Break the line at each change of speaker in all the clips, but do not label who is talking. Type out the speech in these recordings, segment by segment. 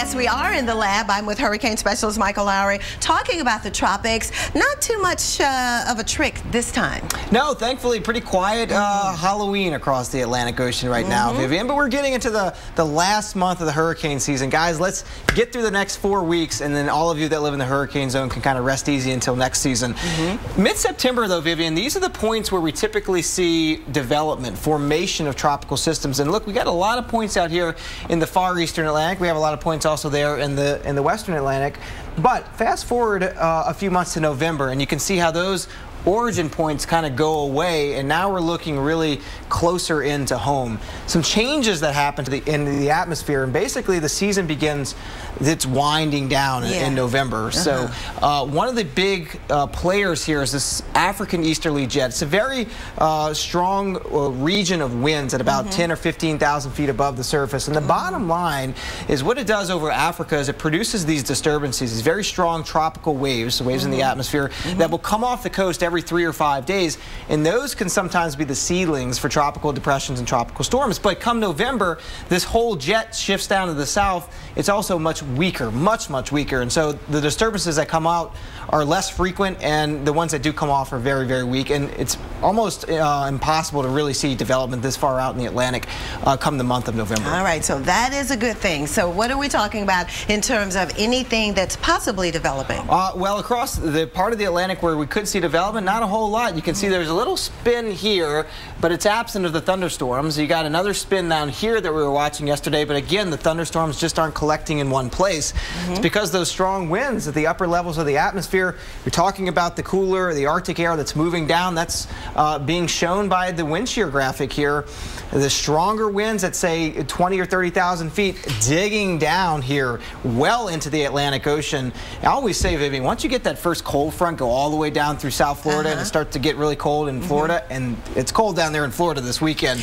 Yes, we are in the lab. I'm with hurricane specialist Michael Lowry talking about the tropics. Not too much uh, of a trick this time.
No, thankfully pretty quiet uh, Halloween across the Atlantic Ocean right mm -hmm. now, mm-hmm. Vivian. But we're getting into the, the last month of the hurricane season. Guys, let's get through the next four weeks and then all of you that live in the hurricane zone can kind of rest easy until next season. Mm -hmm. Mid-September though, Vivian, these are the points where we typically see development, formation of tropical systems. And look, we got a lot of points out here in the far eastern Atlantic. We have a lot of points also there in the in the Western Atlantic. But fast forward uh, a few months to November, and you can see how those origin points kind of go away and now we're looking really closer into home. Some changes that happen to the in the atmosphere and basically the season begins it's winding down yeah. in November. Uh -huh. So uh, one of the big uh, players here is this African easterly jet. It's a very uh, strong uh, region of winds at about mm -hmm. 10 or 15,000 feet above the surface. And the mm -hmm. bottom line is what it does over Africa is it produces these disturbances, these very strong tropical waves, waves mm -hmm. in the mm-hmm. atmosphere that mm-hmm. will come off the coast every three or five days. And those can sometimes be the seedlings for tropical depressions and tropical storms. But come November, this whole jet shifts down to the south. It's also much weaker, much, much weaker. And so the disturbances that come out are less frequent and the ones that do come off are very, very weak. And it's almost uh, impossible to really see development this far out in the Atlantic uh, come the month of November.
All right, so that is a good thing. So what are we talking about in terms of anything that's possibly developing?
Uh, well, across the part of the Atlantic where we could see development, not a whole lot. You can see there's a little spin here, but it's absent of the thunderstorms. You got another spin down here that we were watching yesterday, but again, the thunderstorms just aren't collecting in one place. Mm -hmm. It's because those strong winds at the upper levels of the atmosphere, you're talking about the cooler, the Arctic air that's moving down. That's uh, being shown by the wind shear graphic here. The stronger winds at say 20 or 30,000 feet digging down here well into the Atlantic Ocean. I always say, Vivian, once you get that first cold front, go all the way down through South Florida uh -huh. and uh-huh. start to get really cold in Florida, mm -hmm. and it's cold down there in Florida this weekend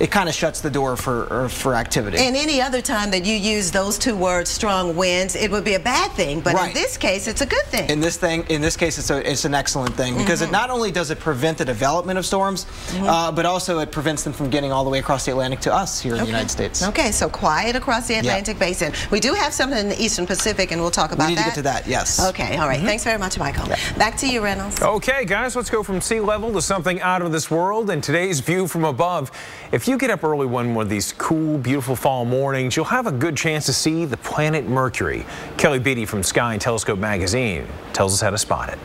it kind of shuts the door for for activity.
And any other time that you use those two words, strong winds, it would be a bad thing. But right. in this case, it's a good thing.
In this thing, in this case, it's a, it's an excellent thing because mm -hmm. it mm-hmm. not only does it prevent the development of storms, mm -hmm. uh, but also it prevents them from getting all the way across the Atlantic to us here in okay. the United States.
Okay, so quiet across the Atlantic yep. basin. We do have something in the Eastern Pacific, and we'll talk about
we need
that.
to get to that. Yes.
Okay. All right. mm -hmm. Thanks very much, Michael. Yep. Back to you, Reynolds.
Okay, guys, let's go from sea level to something out of this world. And today's view from above. If you get up early one one of these cool, beautiful fall mornings, you'll have a good chance to see the planet Mercury. Kelly Beatty from Sky and Telescope magazine tells us how to spot it.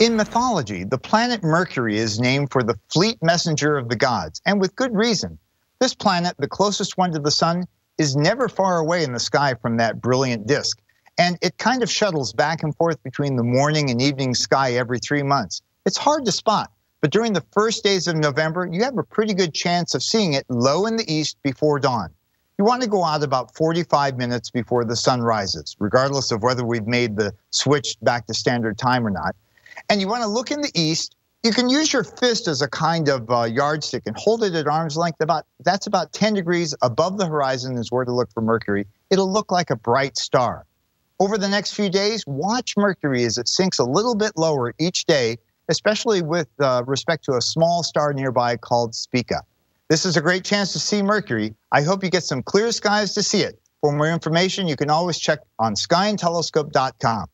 In mythology, the planet Mercury is named for the fleet messenger of the gods, and with good reason. This planet, the closest one to the sun, is never far away in the sky from that brilliant disk, and it kind of shuttles back and forth between the morning and evening sky every three months. It's hard to spot, but during the first days of November, you have a pretty good chance of seeing it low in the east before dawn. You want to go out about 45 minutes before the sun rises, regardless of whether we've made the switch back to standard time or not. And you want to look in the east. You can use your fist as a kind of uh, yardstick and hold it at arm's length. About that's about 10 degrees above the horizon is where to look for Mercury. It'll look like a bright star. Over the next few days, watch Mercury as it sinks a little bit lower each day especially with uh, respect to a small star nearby called Spica. This is a great chance to see Mercury. I hope you get some clear skies to see it. For more information, you can always check on skyandtelescope.com.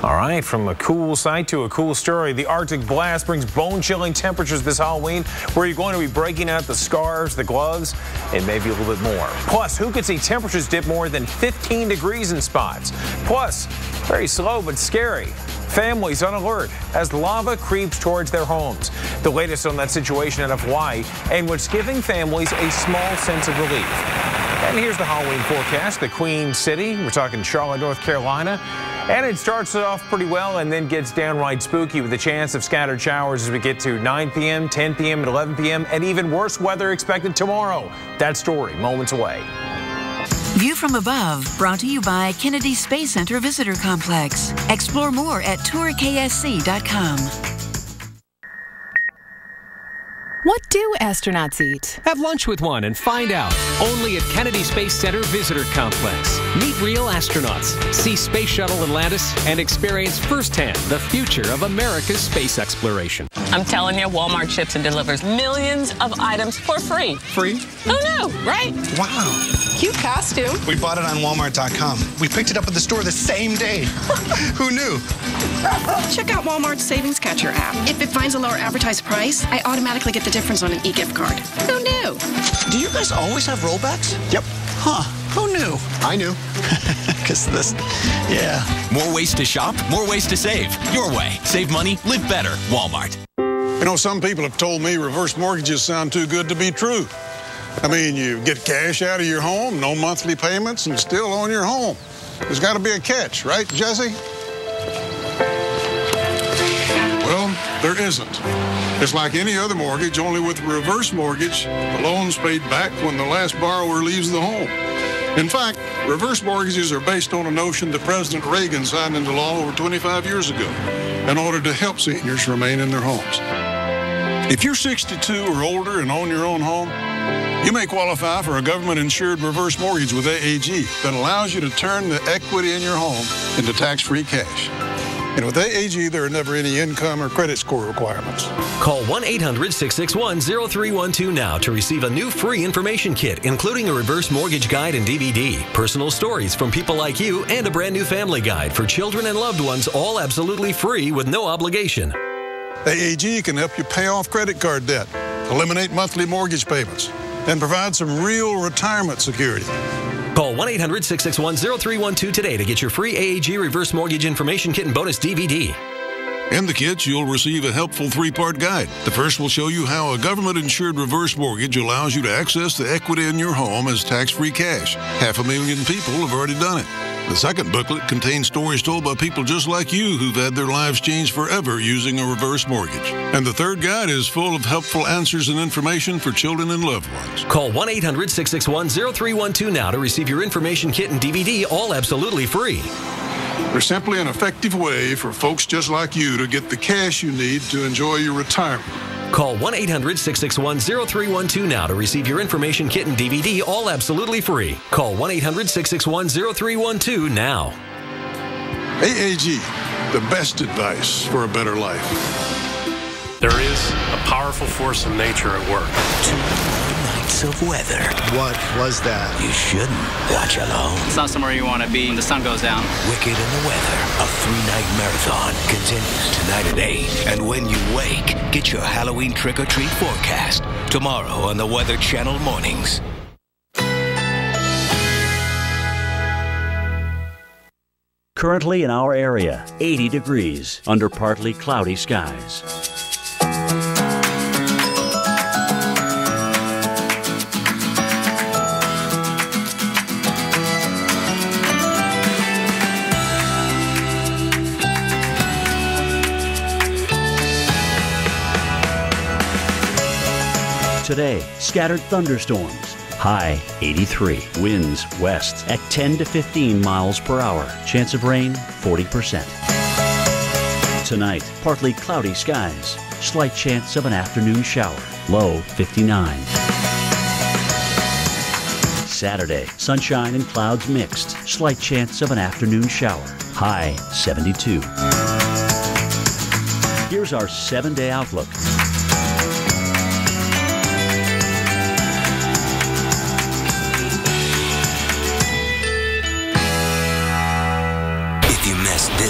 All right, from a cool sight to a cool story, the Arctic blast brings bone-chilling temperatures this Halloween, where you're going to be breaking out the scarves, the gloves, and maybe a little bit more. Plus, who could see temperatures dip more than 15 degrees in spots? Plus, very slow but scary. Families on alert as lava creeps towards their homes. The latest on that situation out of Hawaii and what's giving families a small sense of relief. And here's the Halloween forecast. The Queen City, we're talking Charlotte, North Carolina. And it starts off pretty well and then gets downright spooky with a chance of scattered showers as we get to 9 p.m., 10 p.m., and 11 p.m., and even worse weather expected tomorrow. That story moments away.
View from above, brought to you by Kennedy Space Center Visitor Complex. Explore more at tourksc.com.
What do astronauts eat?
Have lunch with one and find out. Only at Kennedy Space Center Visitor Complex. Meet real astronauts, see Space Shuttle Atlantis, and experience firsthand the future of America's space exploration.
I'm telling you, Walmart ships and delivers millions of items for free.
Free?
Oh no, right?
Wow.
Cute costume.
We bought it on Walmart.com. We picked it up at the store the same day. Who knew?
Check out Walmart's Savings Catcher app. If it finds a lower advertised price, I automatically get the difference on an e-gift card. Who knew?
Do you guys always have rollbacks?
Yep.
Huh. Who knew?
I knew.
Because this, yeah.
More ways to shop, more ways to save. Your way. Save money, live better. Walmart.
You know, some people have told me reverse mortgages sound too good to be true. I mean, you get cash out of your home, no monthly payments, and still own your home. There's got to be a catch, right, Jesse? Well, there isn't. It's like any other mortgage, only with a reverse mortgage, the loan's paid back when the last borrower leaves the home. In fact, reverse mortgages are based on a notion that President Reagan signed into law over 25 years ago in order to help seniors remain in their homes. If you're 62 or older and own your own home, you may qualify for a government insured reverse mortgage with AAG that allows you to turn the equity in your home into tax free cash. And with AAG, there are never any income or credit score requirements.
Call 1 800 661 0312 now to receive a new free information kit, including a reverse mortgage guide and DVD, personal stories from people like you, and a brand new family guide for children and loved ones, all absolutely free with no obligation.
AAG can help you pay off credit card debt, eliminate monthly mortgage payments, and provide some real retirement security.
Call 1 800 661 0312 today to get your free AAG reverse mortgage information kit and bonus DVD.
In the kits, you'll receive a helpful three part guide. The first will show you how a government insured reverse mortgage allows you to access the equity in your home as tax free cash. Half a million people have already done it. The second booklet contains stories told by people just like you who've had their lives changed forever using a reverse mortgage. And the third guide is full of helpful answers and information for children and loved ones.
Call 1 800 661 0312 now to receive your information kit and DVD, all absolutely free.
They're simply an effective way for folks just like you to get the cash you need to enjoy your retirement.
Call 1 800 661 0312 now to receive your information kit and DVD, all absolutely free. Call 1 800 661 0312 now.
AAG, the best advice for a better life.
There is a powerful force of nature at work.
Two nights of weather.
What was that?
You shouldn't watch alone.
It's not somewhere you want to be when the sun goes down.
Wicked in the Weather, a three-night marathon, continues tonight at 8. And when you wake, get your Halloween trick-or-treat forecast tomorrow on the Weather Channel mornings.
Currently in our area, 80 degrees under partly cloudy skies. Today, scattered thunderstorms. High 83. Winds west at 10 to 15 miles per hour. Chance of rain 40%. Tonight, partly cloudy skies. Slight chance of an afternoon shower. Low 59. Saturday, sunshine and clouds mixed. Slight chance of an afternoon shower. High 72. Here's our seven day outlook.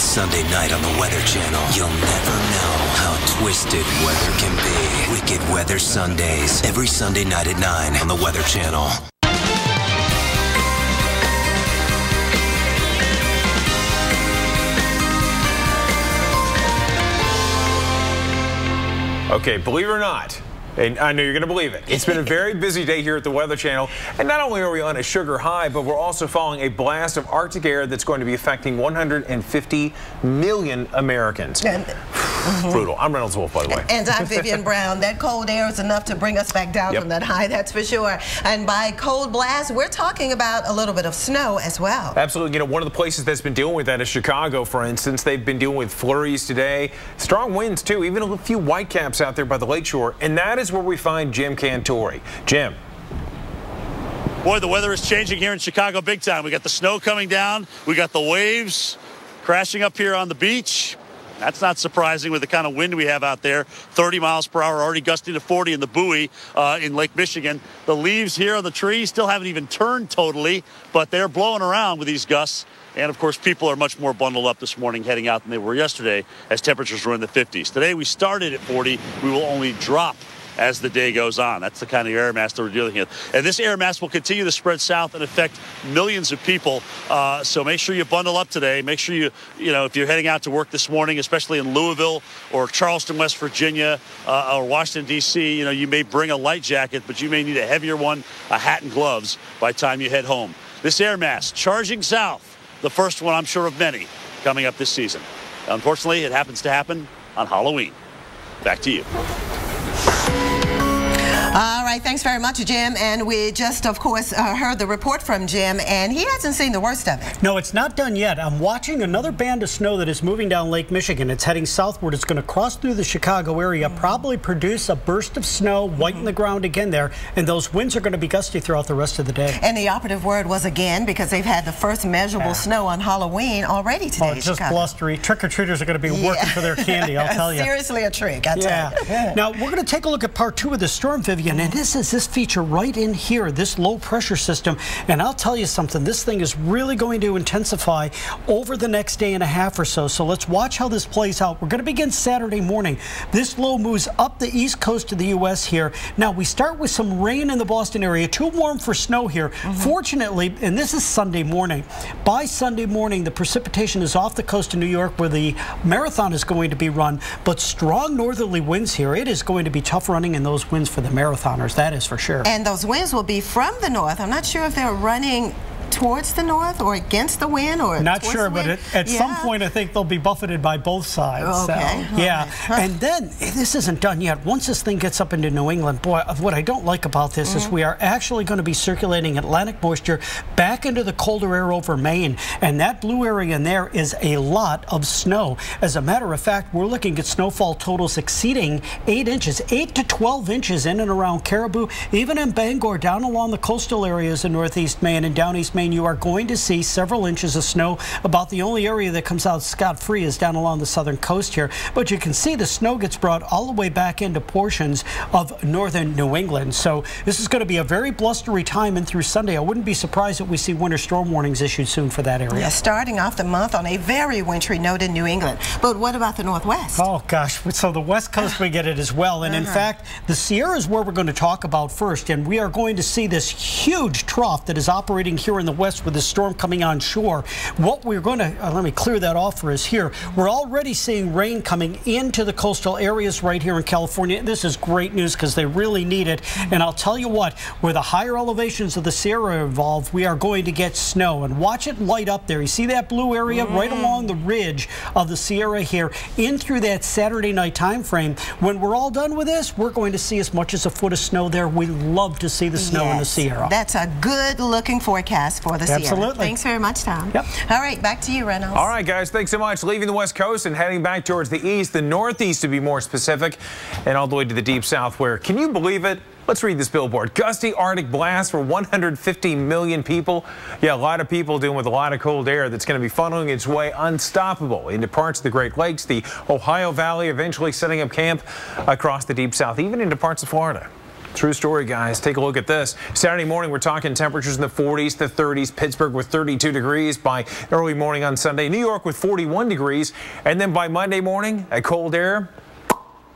Sunday night on the Weather Channel, you'll never know how twisted weather can be. Wicked Weather Sundays, every Sunday night at 9 on the Weather Channel.
Okay, believe it or not, and I know you're going to believe it. It's been a very busy day here at the Weather Channel. And not only are we on a sugar high, but we're also following a blast of Arctic air that's going to be affecting 150 million Americans. brutal. I'm Reynolds Wolf, by the way.
And I'm Vivian Brown. That cold air is enough to bring us back down
Yep.
from that high, that's for sure. And by cold blast, we're talking about a little bit of snow as well.
Absolutely. You know, one of the places that's been dealing with that is Chicago, for instance. They've been dealing with flurries today, strong winds, too, even a few whitecaps out there by the lakeshore. And that is where we find Jim Cantore. Jim.
Boy, the weather is changing here in Chicago big time. We got the snow coming down. We got the waves crashing up here on the beach. That's not surprising with the kind of wind we have out there. 30 miles per hour, already gusting to 40 in the buoy uh, in Lake Michigan. The leaves here on the trees still haven't even turned totally, but they're blowing around with these gusts. And of course, people are much more bundled up this morning heading out than they were yesterday as temperatures were in the 50s. Today we started at 40. We will only drop as the day goes on. That's the kind of air mass that we're dealing with. And this air mass will continue to spread south and affect millions of people. Uh, so make sure you bundle up today. Make sure you, you know, if you're heading out to work this morning, especially in Louisville or Charleston, West Virginia, uh, or Washington, D.C., you know, you may bring a light jacket, but you may need a heavier one, a hat and gloves by the time you head home. This air mass charging south, the first one, I'm sure, of many coming up this season. Unfortunately, it happens to happen on Halloween. Back to you.
All right, thanks very much, Jim. And we just, of course, uh, heard the report from Jim, and he hasn't seen the worst of it.
No, it's not done yet. I'm watching another band of snow that is moving down Lake Michigan. It's heading southward. It's going to cross through the Chicago area, probably produce a burst of snow, whiten the ground again there, and those winds are going to be gusty throughout the rest of the day.
And the operative word was again because they've had the first measurable snow on Halloween already today.
Oh, it's just blustery. Trick-or-treaters are going to be working for their candy, I'll tell you.
Seriously a trick, I
yeah.
tell you.
Now, we're going to take a look at part two of the storm, Vivian, and this is this feature right in here, this low pressure system. And I'll tell you something, this thing is really going to intensify over the next day and a half or so. So let's watch how this plays out. We're going to begin Saturday morning. This low moves up the east coast of the U.S. here. Now, we start with some rain in the Boston area, too warm for snow here. Mm-hmm. Fortunately, and this is Sunday morning, by Sunday morning, the precipitation is off the coast of New York where the marathon is going to be run, but strong northerly winds here. It is going to be tough running in those winds for the marathoners, that is for sure.
And those winds will be from the north. I'm not sure if they're running towards the north or against the wind or
Not sure, but
wind.
at, at some point I think they'll be buffeted by both sides.
Okay, all
yeah.
right. Huh.
And then this isn't done yet. Once this thing gets up into New England, boy, what I don't like about this
Mm-hmm.
is we are actually going to be circulating Atlantic moisture back into the colder air over Maine, and that blue area in there is a lot of snow. As a matter of fact, we're looking at snowfall totals exceeding eight inches, eight to 12 inches in and around Caribou, even in Bangor, down along the coastal areas in northeast Maine and down east Maine. You are going to see several inches of snow. About the only area that comes out scot-free is down along the southern coast here. But you can see the snow gets brought all the way back into portions of northern New England. So this is going to be a very blustery time in through Sunday. I wouldn't be surprised if we see winter storm warnings issued soon for that area.
Yeah, starting off the month on a very wintry note in New England. But what about the Northwest?
Oh gosh, so the West Coast we get it as well. And in
Uh-huh.
fact, the Sierra is where we're going to talk about first. And we are going to see this huge trough that is operating here in the west with the storm coming on shore. What we're going to, uh, let me clear that off for us here. We're already seeing rain coming into the coastal areas right here in California. This is great news because they really need it. And I'll tell you what, where the higher elevations of the Sierra are involved, we are going to get snow. And watch it light up there. You see that blue area right along the ridge of the Sierra here in through that Saturday night time frame. When we're all done with this, we're going to see as much as a foot of snow there. We love to see the snow in the Sierra.
That's a good looking forecast for the Sierra.
Absolutely.
Thanks very much, Tom.
Yep.
All right, back to you, Reynolds.
All right, guys, thanks so much. Leaving the West Coast and heading back towards the east, the northeast to be more specific, and all the way to the deep south where, can you believe it? Let's read this billboard. Gusty Arctic blast for 150 million people. Yeah, a lot of people dealing with a lot of cold air that's going to be funneling its way unstoppable into parts of the Great Lakes, the Ohio Valley, eventually setting up camp across the deep south, even into parts of Florida. True story, guys. Take a look at this. Saturday morning, we're talking temperatures in the 40s, the 30s. Pittsburgh with 32 degrees by early morning on Sunday. New York with 41 degrees. And then by Monday morning, a cold air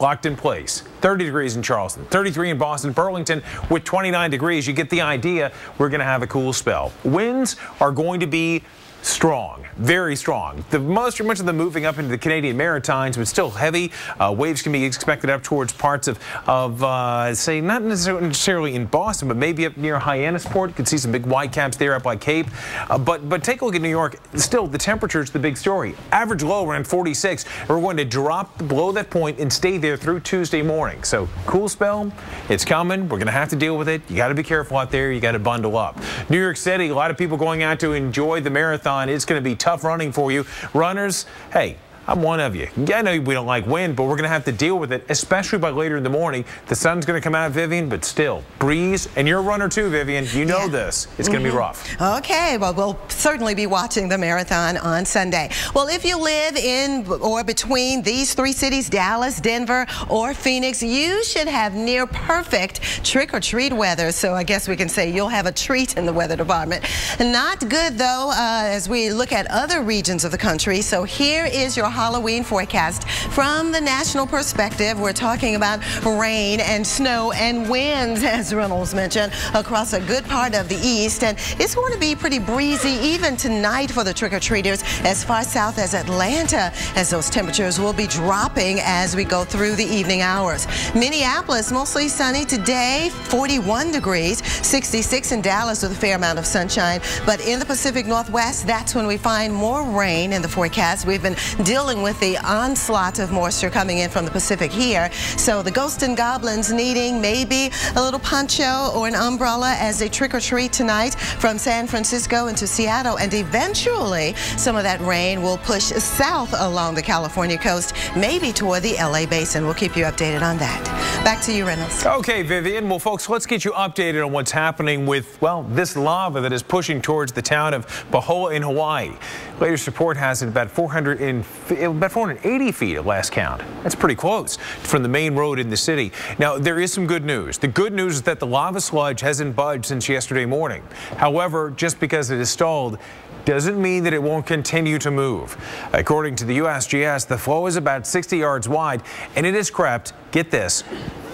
locked in place. 30 degrees in Charleston, 33 in Boston, Burlington with 29 degrees. You get the idea. We're going to have a cool spell. Winds are going to be strong, very strong. The most, much of the moving up into the Canadian Maritimes, but still heavy. Uh, waves can be expected up towards parts of, of uh, say, not necessarily in Boston, but maybe up near Hyannisport. You can see some big whitecaps there up by Cape. Uh, but but take a look at New York. Still, the temperature is the big story. Average low around 46. We're going to drop below that point and stay there through Tuesday morning. So cool spell. It's coming. We're going to have to deal with it. You got to be careful out there. You got to bundle up. New York City, a lot of people going out to enjoy the marathon. It's going to be tough running for you. Runners, hey, I'm one of you. Yeah, I know we don't like wind, but we're going to have to deal with it, especially by later in the morning. The sun's going to come out, Vivian, but still, breeze. And you're a runner too, Vivian. You know yeah. this. It's going to mm -hmm. be
mm-hmm. rough. Okay, well, we'll certainly be watching the marathon on Sunday. Well, if you live in or between these three cities, Dallas, Denver, or Phoenix, you should have near perfect trick-or-treat weather. So I guess we can say you'll have a treat in the weather department. Not good, though, uh, as we look at other regions of the country. So here is your Halloween forecast. From the national perspective, we're talking about rain and snow and winds, as Reynolds mentioned, across a good part of the east. And it's going to be pretty breezy even tonight for the trick-or-treaters as far south as Atlanta, as those temperatures will be dropping as we go through the evening hours. Minneapolis, mostly sunny today, 41 degrees, 66 in Dallas with a fair amount of sunshine. But in the Pacific Northwest, that's when we find more rain in the forecast. We've been dealing dealing with the onslaught of moisture coming in from the Pacific here. So the ghosts and goblins needing maybe a little poncho or an umbrella as they trick or treat tonight from San Francisco into Seattle. And eventually some of that rain will push south along the California coast, maybe toward the LA basin. We'll keep you updated on that. Back to you, Reynolds.
Okay, Vivian. Well, folks, let's get you updated on what's happening with, well, this lava that is pushing towards the town of Pahoa in Hawaii. Latest report has it about 450 about 480 feet at last count. That's pretty close from the main road in the city. Now, there is some good news. The good news is that the lava sludge hasn't budged since yesterday morning. However, just because it is stalled doesn't mean that it won't continue to move. According to the USGS, the flow is about 60 yards wide, and it has crept, get this,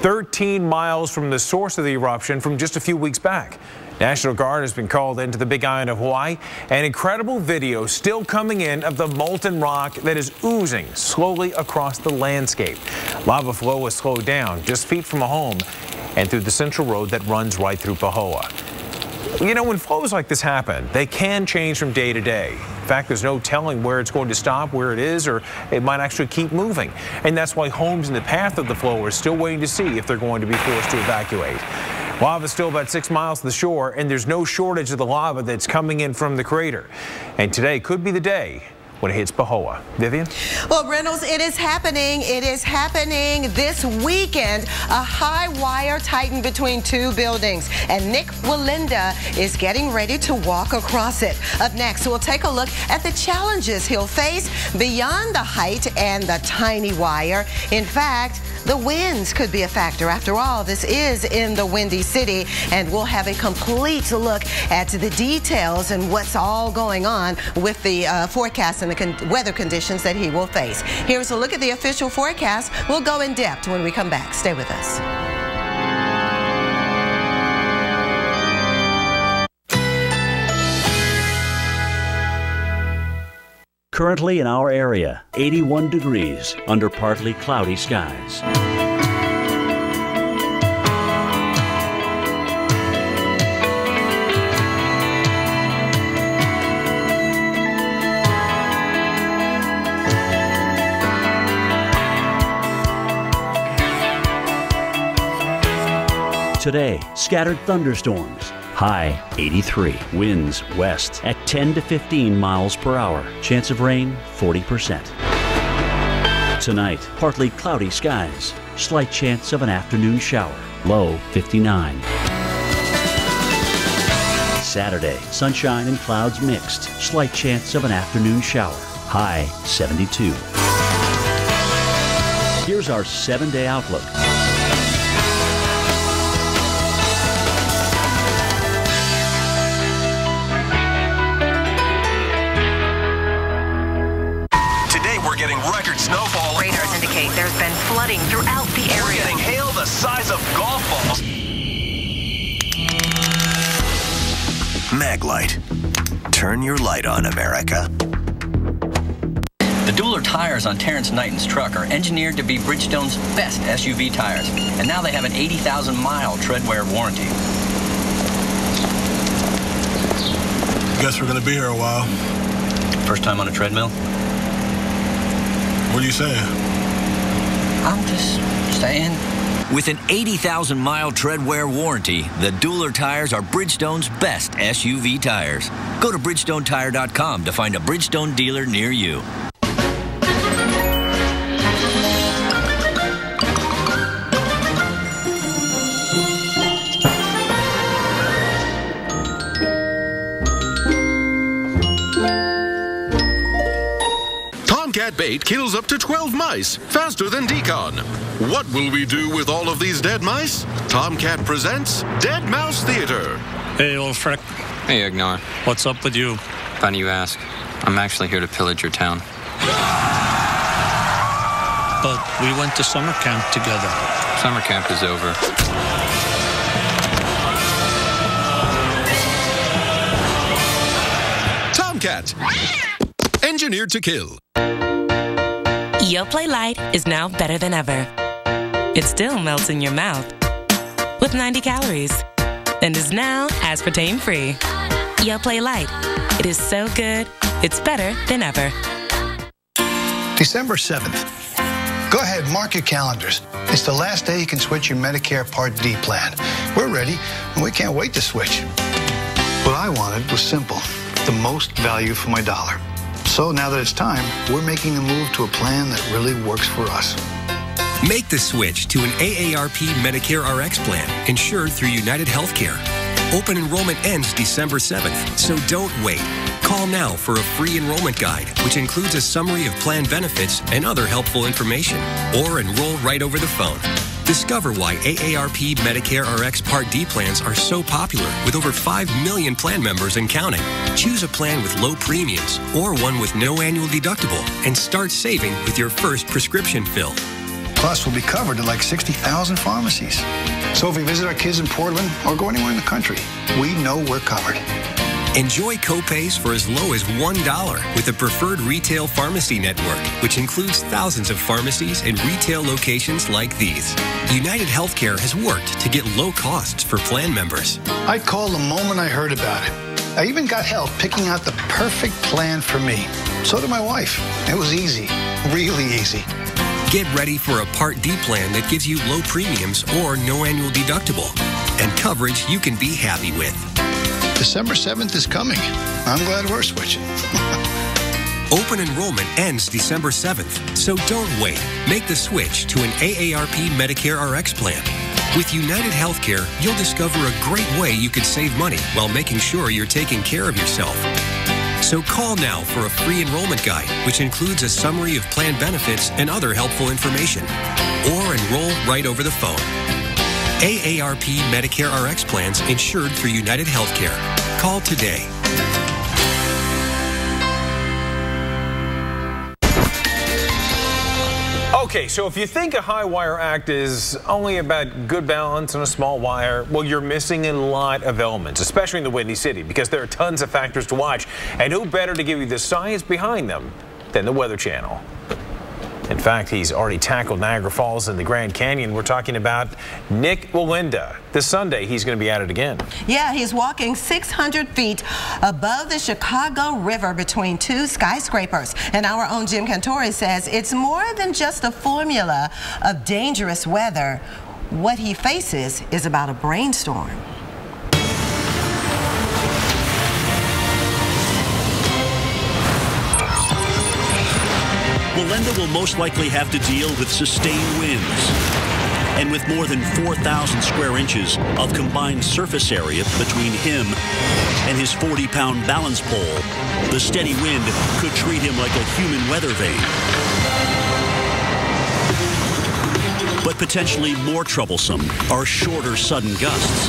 13 miles from the source of the eruption from just a few weeks back. National Guard has been called into the Big Island of Hawaii. An incredible video still coming in of the molten rock that is oozing slowly across the landscape. Lava flow has slowed down just feet from a home and through the central road that runs right through Pahoa. You know, when flows like this happen, they can change from day to day. In fact, there's no telling where it's going to stop, where it is, or it might actually keep moving. And that's why homes in the path of the flow are still waiting to see if they're going to be forced to evacuate. Lava is still about six miles to the shore, and there's no shortage of the lava that's coming in from the crater. And today could be the day when it hits Pahoa. Vivian?
Well, Reynolds, it is happening. It is happening this weekend. A high wire tightened between two buildings, and Nick Wallenda is getting ready to walk across it. Up next, we'll take a look at the challenges he'll face beyond the height and the tiny wire. In fact, the winds could be a factor. After all, this is in the Windy City, and we'll have a complete look at the details and what's all going on with the uh, forecast and the con weather conditions that he will face. Here's a look at the official forecast. We'll go in depth when we come back. Stay with us.
Currently in our area, 81 degrees under partly cloudy skies. Today, scattered thunderstorms, High 83. Winds west at 10 to 15 miles per hour. Chance of rain 40%. Tonight, partly cloudy skies. Slight chance of an afternoon shower. Low 59. Saturday, sunshine and clouds mixed. Slight chance of an afternoon shower. High 72. Here's our seven day outlook.
Flooding throughout the area.
We're getting hail the size of golf balls. Maglite.
Turn your light on, America.
The Dueler tires on Terrence Knighton's truck are engineered to be Bridgestone's best SUV tires, and now they have an 80,000 mile treadwear warranty.
Guess we're gonna be here a while.
First time on a treadmill?
What are you saying?
I'm just.
With an 80,000 mile tread wear warranty, the Dueler tires are Bridgestone's best SUV tires. Go to BridgestoneTire.com to find a Bridgestone dealer near you.
Kills up to 12 mice faster than d-CON. What will we do with all of these dead mice? Tomcat presents Dead Mouse Theater.
Hey, old frick.
Hey, Ignore.
What's up with you?
Funny you ask. I'm actually here to pillage your town.
But we went to summer camp together.
Summer camp is over.
Tomcat. Engineered to kill.
Yoplait Light is now better than ever. It still melts in your mouth with 90 calories and is now aspartame free. Yoplait Light. It is so good, it's better than ever.
December 7th. Go ahead, mark your calendars. It's the last day you can switch your Medicare Part D plan. We're ready, and we can't wait to switch. What I wanted was simple the most value for my dollar. So now that it's time, we're making the move to a plan that really works for us.
Make the switch to an AARP Medicare RX plan insured through United Healthcare. Open enrollment ends December 7th, so don't wait. Call now for a free enrollment guide, which includes a summary of plan benefits and other helpful information, or enroll right over the phone. Discover why AARP Medicare RX Part D plans are so popular with over 5 million plan members and counting. Choose a plan with low premiums or one with no annual deductible and start saving with your first prescription fill.
Plus, we'll be covered at like 60,000 pharmacies. So if we visit our kids in Portland or go anywhere in the country, we know we're covered.
Enjoy copays for as low as $1 with the preferred retail pharmacy network, which includes thousands of pharmacies and retail locations like these. United Healthcare has worked to get low costs for plan members.
I called the moment I heard about it. I even got help picking out the perfect plan for me. So did my wife. It was easy, really easy.
Get ready for a Part D plan that gives you low premiums or no annual deductible and coverage you can be happy with.
December 7th is coming. I'm glad we're switching.
Open enrollment ends December 7th, so don't wait. Make the switch to an AARP Medicare RX plan. With United Healthcare, you'll discover a great way you could save money while making sure you're taking care of yourself. So call now for a free enrollment guide, which includes a summary of plan benefits and other helpful information. Or enroll right over the phone. AARP Medicare RX plans insured through United Healthcare. Call today.
Okay, so if you think a high wire act is only about good balance and a small wire, well, you're missing a lot of elements, especially in the Windy City, because there are tons of factors to watch. And who better to give you the science behind them than the Weather Channel? In fact, he's already tackled Niagara Falls and the Grand Canyon. We're talking about Nick Wallenda. This Sunday, he's going to be at it again.
Yeah, he's walking 600 feet above the Chicago River between two skyscrapers. And our own Jim Cantore says it's more than just a formula of dangerous weather. What he faces is about a brainstorm.
Wallenda will most likely have to deal with sustained winds. And with more than 4,000 square inches of combined surface area between him and his 40-pound balance pole, the steady wind could treat him like a human weather vane. But potentially more troublesome are shorter sudden gusts.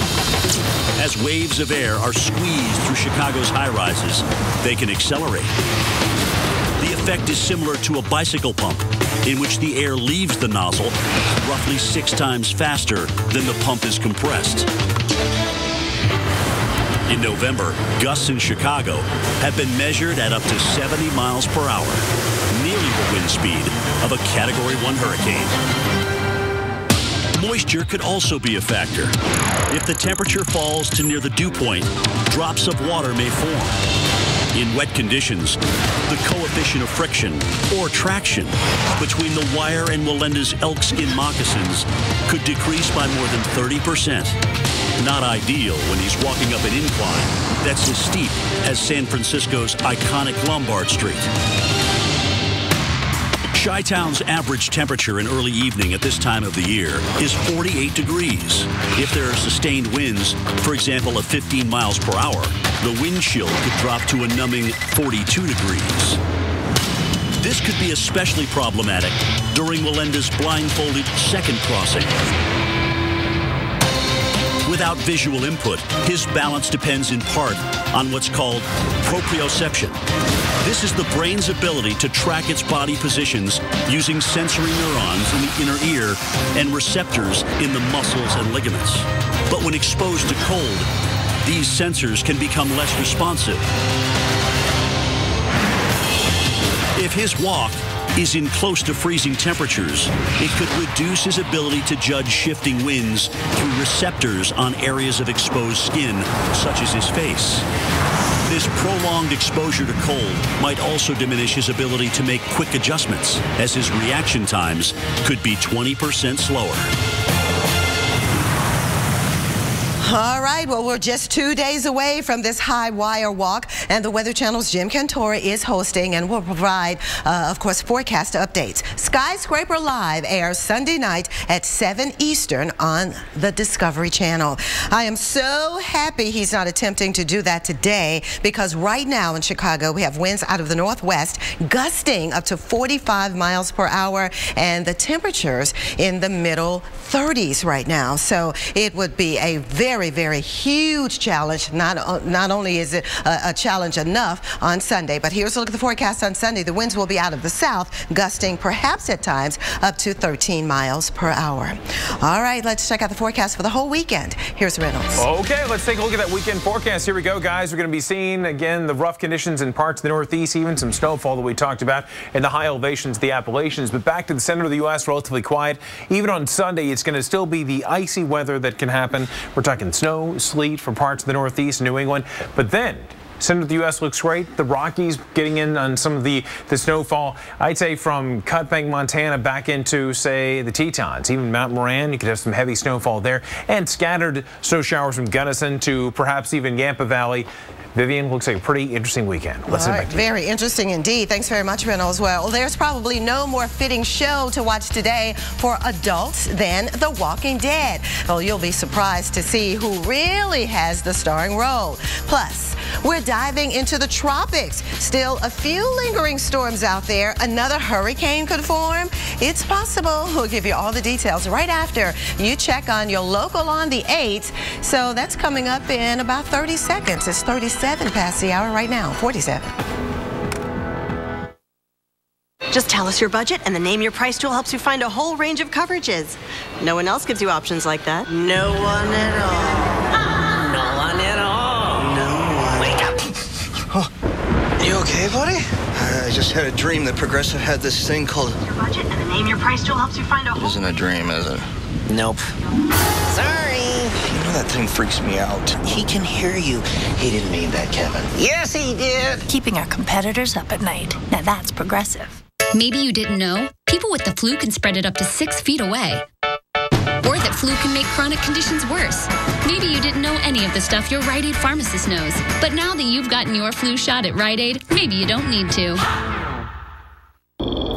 As waves of air are squeezed through Chicago's high-rises, they can accelerate. The effect is similar to a bicycle pump, in which the air leaves the nozzle roughly six times faster than the pump is compressed. In November, gusts in Chicago have been measured at up to 70 miles per hour, nearly the wind speed of a Category 1 hurricane. Moisture could also be a factor. If the temperature falls to near the dew point, drops of water may form. In wet conditions, the coefficient of friction, or traction, between the wire and Wallenda's elkskin moccasins could decrease by more than 30%. Not ideal when he's walking up an incline that's as steep as San Francisco's iconic Lombard Street. Chi-Town's average temperature in early evening at this time of the year is 48 degrees. If there are sustained winds, for example at 15 miles per hour, the wind chill could drop to a numbing 42 degrees. This could be especially problematic during Wallenda's blindfolded second crossing. Without visual input, his balance depends in part on what's called proprioception. This is the brain's ability to track its body positions using sensory neurons in the inner ear and receptors in the muscles and ligaments. But when exposed to cold, these sensors can become less responsive. If his walk is in close to freezing temperatures, it could reduce his ability to judge shifting winds through receptors on areas of exposed skin, such as his face. This prolonged exposure to cold might also diminish his ability to make quick adjustments, as his reaction times could be 20% slower.
All right, well, we're just two days away from this high wire walk, and the Weather Channel's Jim Cantore is hosting and will provide, uh, of course, forecast updates. Skyscraper Live airs Sunday night at 7 Eastern on the Discovery Channel. I am so happy he's not attempting to do that today because right now in Chicago, we have winds out of the northwest gusting up to 45 miles per hour, and the temperatures in the middle 30s right now. So it would be a very very, very huge challenge. Not, uh, not only is it a, a, challenge enough on Sunday, but here's a look at the forecast on Sunday. The winds will be out of the south, gusting perhaps at times up to 13 miles per hour. All right, let's check out the forecast for the whole weekend. Here's Reynolds.
Okay, let's take a look at that weekend forecast. Here we go, guys. We're going to be seeing, again, the rough conditions in parts of the northeast, even some snowfall that we talked about in the high elevations, the Appalachians. But back to the center of the U.S., relatively quiet. Even on Sunday, it's going to still be the icy weather that can happen. We're talking snow, sleet for parts of the Northeast, New England. But then Center of the U.S. looks great. The Rockies getting in on some of the, the snowfall. I'd say from Cut Bank, Montana back into, say, the Tetons. Even Mount Moran, you could have some heavy snowfall there. And scattered snow showers from Gunnison to perhaps even Yampa Valley. Vivian, looks like a pretty interesting weekend.
Let's All right, very interesting indeed. Thanks very much, Reynolds. Well, there's probably no more fitting show to watch today for adults than The Walking Dead. Well, you'll be surprised to see who really has the starring role. Plus, we're diving into the tropics. Still a few lingering storms out there. Another hurricane could form. It's possible. We'll give you all the details right after you check on your local on the 8th. So that's coming up in about 30 seconds. It's 37 past the hour right now, 47.
Just tell us your budget and the name your price tool helps you find a whole range of coverages. No one else gives you options like that.
No one at all.
No one at all. No.
Wake up Are you okay, buddy? I just had a dream that Progressive had this thing called.
Your budget and the name your price tool helps you find a. whole...
It isn't a dream, is it? Nope.
Sorry.
You know that thing freaks me out. He can hear you. He didn't mean that, Kevin. Yes, he did.
Keeping our competitors up at night. Now that's progressive.
Maybe you didn't know. People with the flu can spread it up to six feet away or that flu can make chronic conditions worse. Maybe you didn't know any of the stuff your Rite Aid pharmacist knows. But now that you've gotten your flu shot at Rite Aid, maybe you don't need to.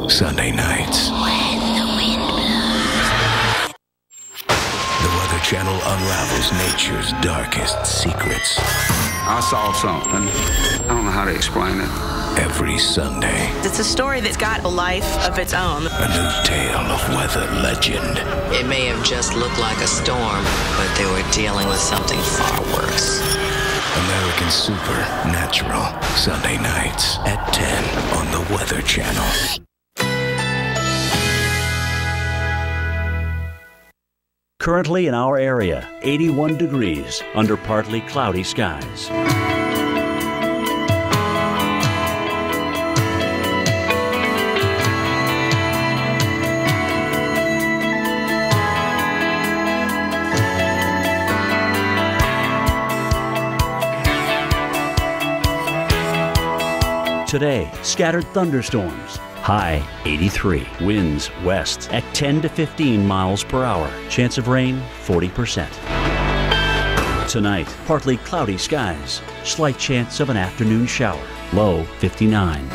Sunday nights. Channel unravels nature's darkest secrets.
I saw something. I don't know how to explain it
every Sunday.
It's a story that's got a life of its own.
A new tale of weather legend.
It may have just looked like a storm, but they were dealing with something far worse.
American Supernatural, Sunday nights at 10 on the Weather Channel.
Currently in our area, 81 degrees under partly cloudy skies. Today, scattered thunderstorms. High 83. Winds west at 10 to 15 miles per hour. Chance of rain 40%. Tonight, partly cloudy skies. Slight chance of an afternoon shower. Low 59.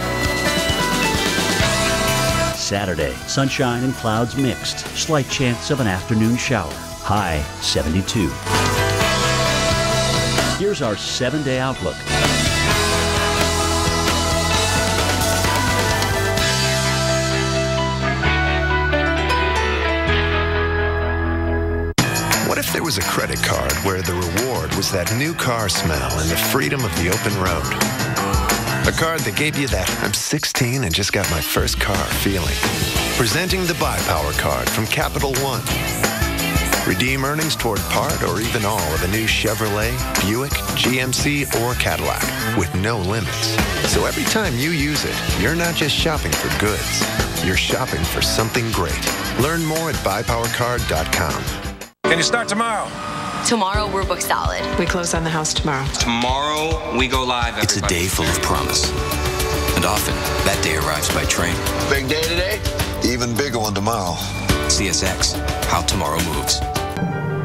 Saturday, sunshine and clouds mixed. Slight chance of an afternoon shower. High 72. Here's our seven day outlook.
Was a credit card where the reward was that new car smell and the freedom of the open road? A card that gave you that I'm 16 and just got my first car feeling. Presenting the Buy Power card from Capital One. Redeem earnings toward part or even all of a new Chevrolet, Buick, GMC, or Cadillac with no limits. So every time you use it, you're not just shopping for goods. You're shopping for something great. Learn more at buypowercard.com.
Can you start tomorrow?
Tomorrow we're booked solid.
We close on the house tomorrow.
Tomorrow, we go live.
It's a day full of promise. And often, that day arrives by train.
Big day today? Even bigger one tomorrow.
CSX, how tomorrow moves.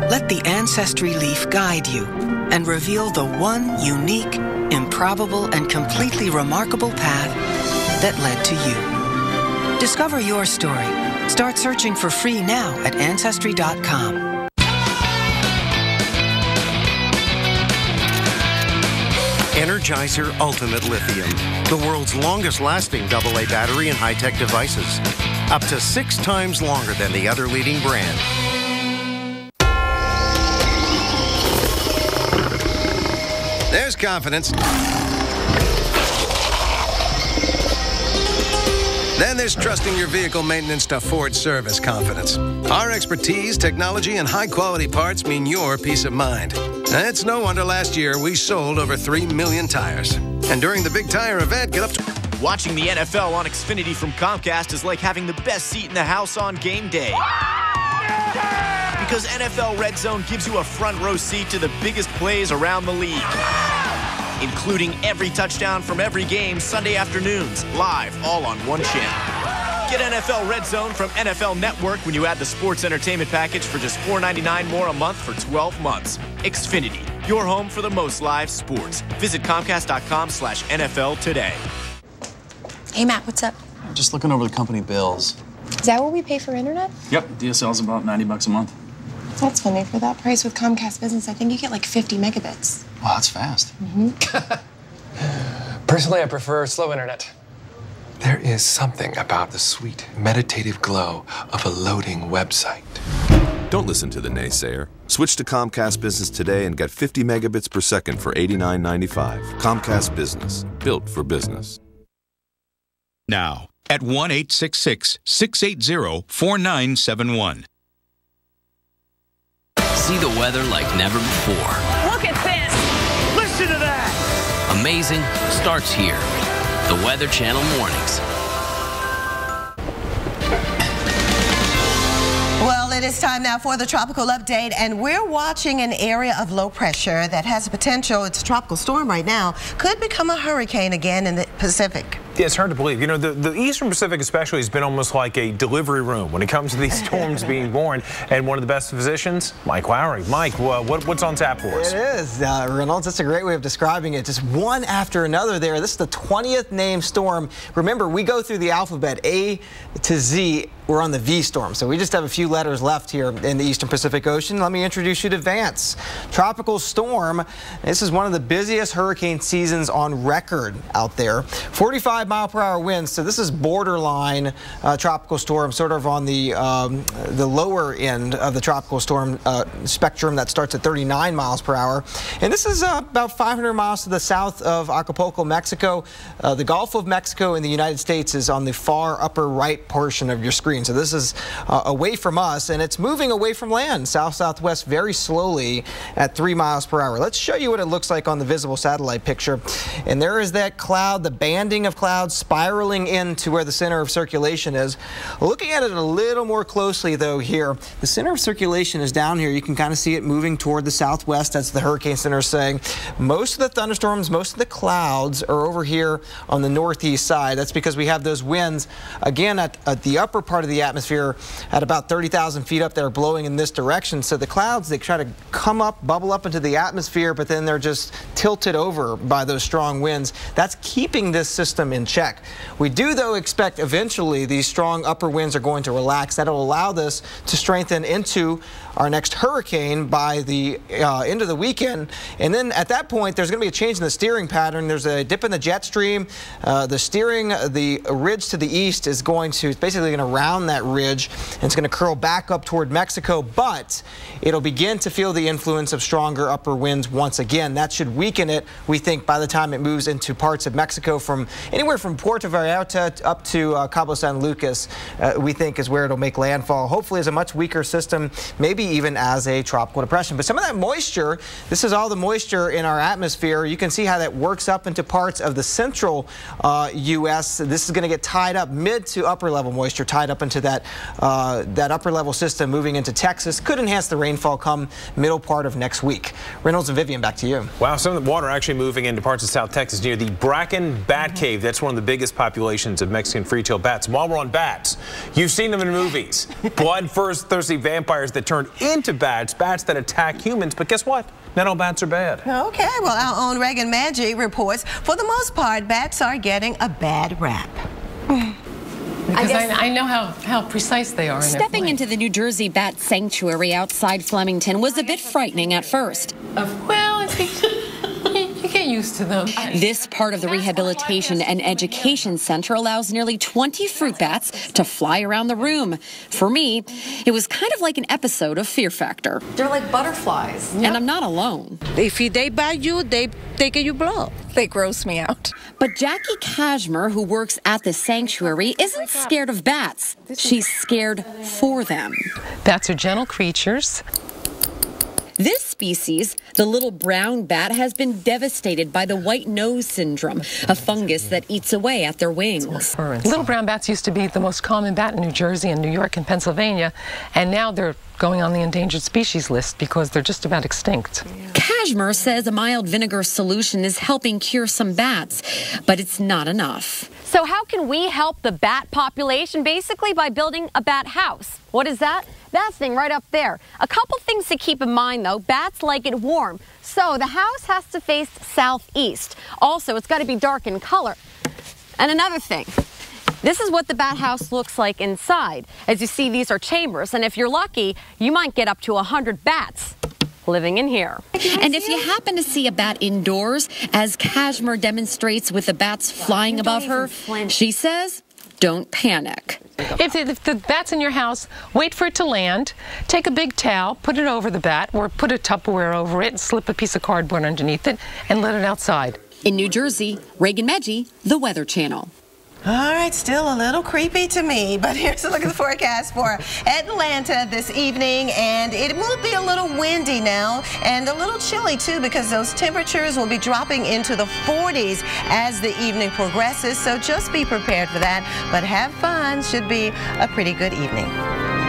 Let the Ancestry leaf guide you and reveal the one unique, improbable, and completely remarkable path that led to you. Discover your story. Start searching for free now at Ancestry.com.
Energizer Ultimate Lithium, the world's longest lasting AA battery in high tech devices. Up to six times longer than the other leading brand. There's confidence. Then there's trusting your vehicle maintenance to Ford Service confidence. Our expertise, technology, and high quality parts mean your peace of mind. It's no wonder last year we sold over 3 million tires. And during the big tire event, get up to.
Watching the NFL on Xfinity from Comcast is like having the best seat in the house on game day. Because NFL Red Zone gives you a front row seat to the biggest plays around the league, including every touchdown from every game Sunday afternoons, live, all on one channel. Get NFL Red Zone from NFL Network when you add the sports entertainment package for just $4.99 more a month for 12 months. Xfinity, your home for the most live sports. Visit Comcast.com slash NFL today.
Hey, Matt, what's up?
Just looking over the company bills.
Is that what we pay for internet?
Yep, DSL's about 90 bucks a month.
That's funny. For that price with Comcast Business, I think you get like 50 megabits.
Wow, that's fast. Mm -hmm.
Personally, I prefer slow internet. There is something about the sweet, meditative glow of a loading website.
Don't listen to the naysayer. Switch to Comcast Business today and get 50 megabits per second for $89.95. Comcast Business, built for business.
Now, at 1 866 680 4971.
See the weather like never before.
Look at this! Listen to that!
Amazing starts here. The Weather Channel Mornings.
It is time now for the tropical update, and we're watching an area of low pressure that has a potential. It's a tropical storm right now, could become a hurricane again in the Pacific.
Yeah, it's hard to believe. You know, the, the Eastern Pacific especially has been almost like a delivery room when it comes to these storms being born. And one of the best physicians, Mike Lowry. Mike, uh, what, what's on tap for us?
It is, uh, Reynolds. That's a great way of describing it. Just one after another there. This is the 20th named storm. Remember, we go through the alphabet A to Z. We're on the V storm, so we just have a few letters left here in the Eastern Pacific Ocean. Let me introduce you to Vance. Tropical storm. This is one of the busiest hurricane seasons on record out there. 45 mile per hour winds. So this is borderline uh, tropical storm, sort of on the um, the lower end of the tropical storm uh, spectrum that starts at 39 miles per hour. And this is uh, about 500 miles to the south of Acapulco, Mexico. Uh, the Gulf of Mexico in the United States is on the far upper right portion of your screen. So this is uh, away from us, and it's moving away from land, south-southwest, very slowly at 3 miles per hour. Let's show you what it looks like on the visible satellite picture. And there is that cloud, the banding of clouds spiraling into where the center of circulation is. Looking at it a little more closely though here, the center of circulation is down here. You can kind of see it moving toward the southwest as the Hurricane Center is saying. Most of the thunderstorms, most of the clouds are over here on the northeast side. That's because we have those winds again at, at the upper part of the atmosphere at about 30,000 feet up there blowing in this direction. So the clouds, they try to come up, bubble up into the atmosphere, but then they're just tilted over by those strong winds. That's keeping this system in check. We do, though, expect eventually these strong upper winds are going to relax. That'll allow this to strengthen into our next hurricane by the uh, end of the weekend. And then at that point, there's going to be a change in the steering pattern. There's a dip in the jet stream. Uh, the steering, the ridge to the east is going to, it's basically going to round that ridge and it's going to curl back up toward Mexico, but it'll begin to feel the influence of stronger upper winds once again. That should weaken it, we think, by the time it moves into parts of Mexico from anywhere from Puerto Vallarta up to uh, Cabo San Lucas, uh, we think is where it'll make landfall. Hopefully as a much weaker system, maybe even as a tropical depression. But some of that moisture, this is all the moisture in our atmosphere. You can see how that works up into parts of the central uh, U.S. This is going to get tied up mid to upper level moisture, tied up into that, uh, that upper level system moving into Texas. Could enhance the rainfall come middle part of next week. Reynolds and Vivian, back to you.
Wow, some of the water actually moving into parts of South Texas near the Bracken Bat Cave. That's one of the biggest populations of Mexican free-tailed bats. while we're on bats, you've seen them in movies. Bloodthirsty vampires that turn into bats, bats that attack humans. But guess what? Not all bats are bad.
Okay, well, our own Reagan Maggi reports, for the most part, bats are getting a bad rap.
Because I, I, I, know how, how precise they are.
Stepping into the New Jersey Bat Sanctuary outside Flemington was a bit frightening at first.
Uh, well, you get used to them.
This part of the rehabilitation and education center allows nearly 20 fruit bats to fly around the room. For me, it was kind of like an episode of Fear Factor.
They're like butterflies.
And I'm not alone.
If they bite you, they take your blood.
They gross me out.
But Jackie Kashmir, who works at the sanctuary, isn't scared of bats. She's scared for them.
Bats are gentle creatures.
This species, the little brown bat, has been devastated by the white nose syndrome, a fungus that eats away at their wings.
Little brown bats used to be the most common bat in New Jersey and New York and Pennsylvania, and now they're going on the endangered species list because they're just about extinct.
Kashmir says a mild vinegar solution is helping cure some bats, but it's not enough.
So how can we help the bat population? Basically by building a bat house. What is that? That thing right up there. A couple things to keep in mind though. Bats like it warm. So the house has to face southeast. Also, it's got to be dark in color. And another thing, this is what the bat house looks like inside. As you see, these are chambers, and if you're lucky, you might get up to 100 bats living in here.
And if you happen to see a bat indoors, as Kashmir demonstrates with the bats flying above her, she says, don't panic.
If, if, the bat's in your house, wait for it to land, take a big towel, put it over the bat, or put a Tupperware over it and slip a piece of cardboard underneath it and let it outside.
In New Jersey, Reagan Maggi, The Weather Channel.
All right, still a little creepy to me, but here's a look at the forecast for Atlanta this evening, and it will be a little windy now and a little chilly too because those temperatures will be dropping into the 40s as the evening progresses, so just be prepared for that, but have fun. Should be a pretty good evening.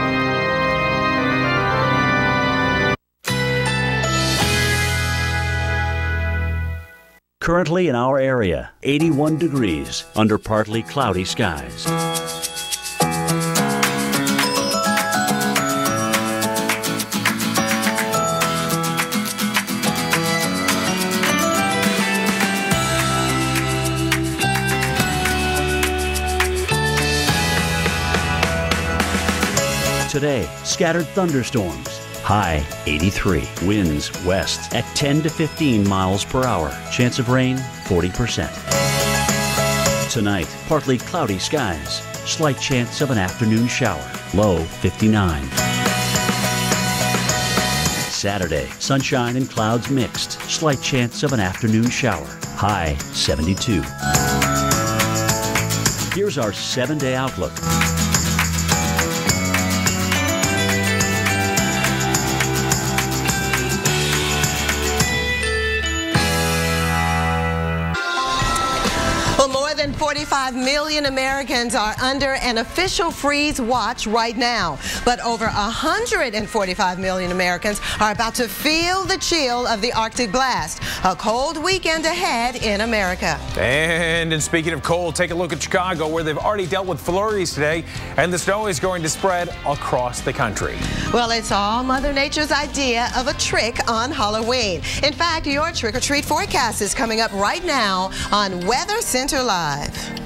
Currently in our area, 81 degrees under partly cloudy skies. Today, scattered thunderstorms, High 83. Winds west at 10 to 15 miles per hour. Chance of rain 40%.
Tonight, partly cloudy skies. Slight chance of an afternoon shower. Low 59. Saturday, sunshine and clouds mixed. Slight chance of an afternoon shower. High 72. Here's our seven day outlook.
Well, more than 45 million Americans are under an official freeze watch right now. But over 145 million Americans are about to feel the chill of the Arctic blast. A cold weekend ahead in America.
And, and speaking of cold, take a look at Chicago, where they've already dealt with flurries today, and the snow is going to spread across the country.
Well, it's all Mother Nature's idea of a trick on Halloween. In fact, your trick or treat forecast is coming up right now on Weather Center Live.
All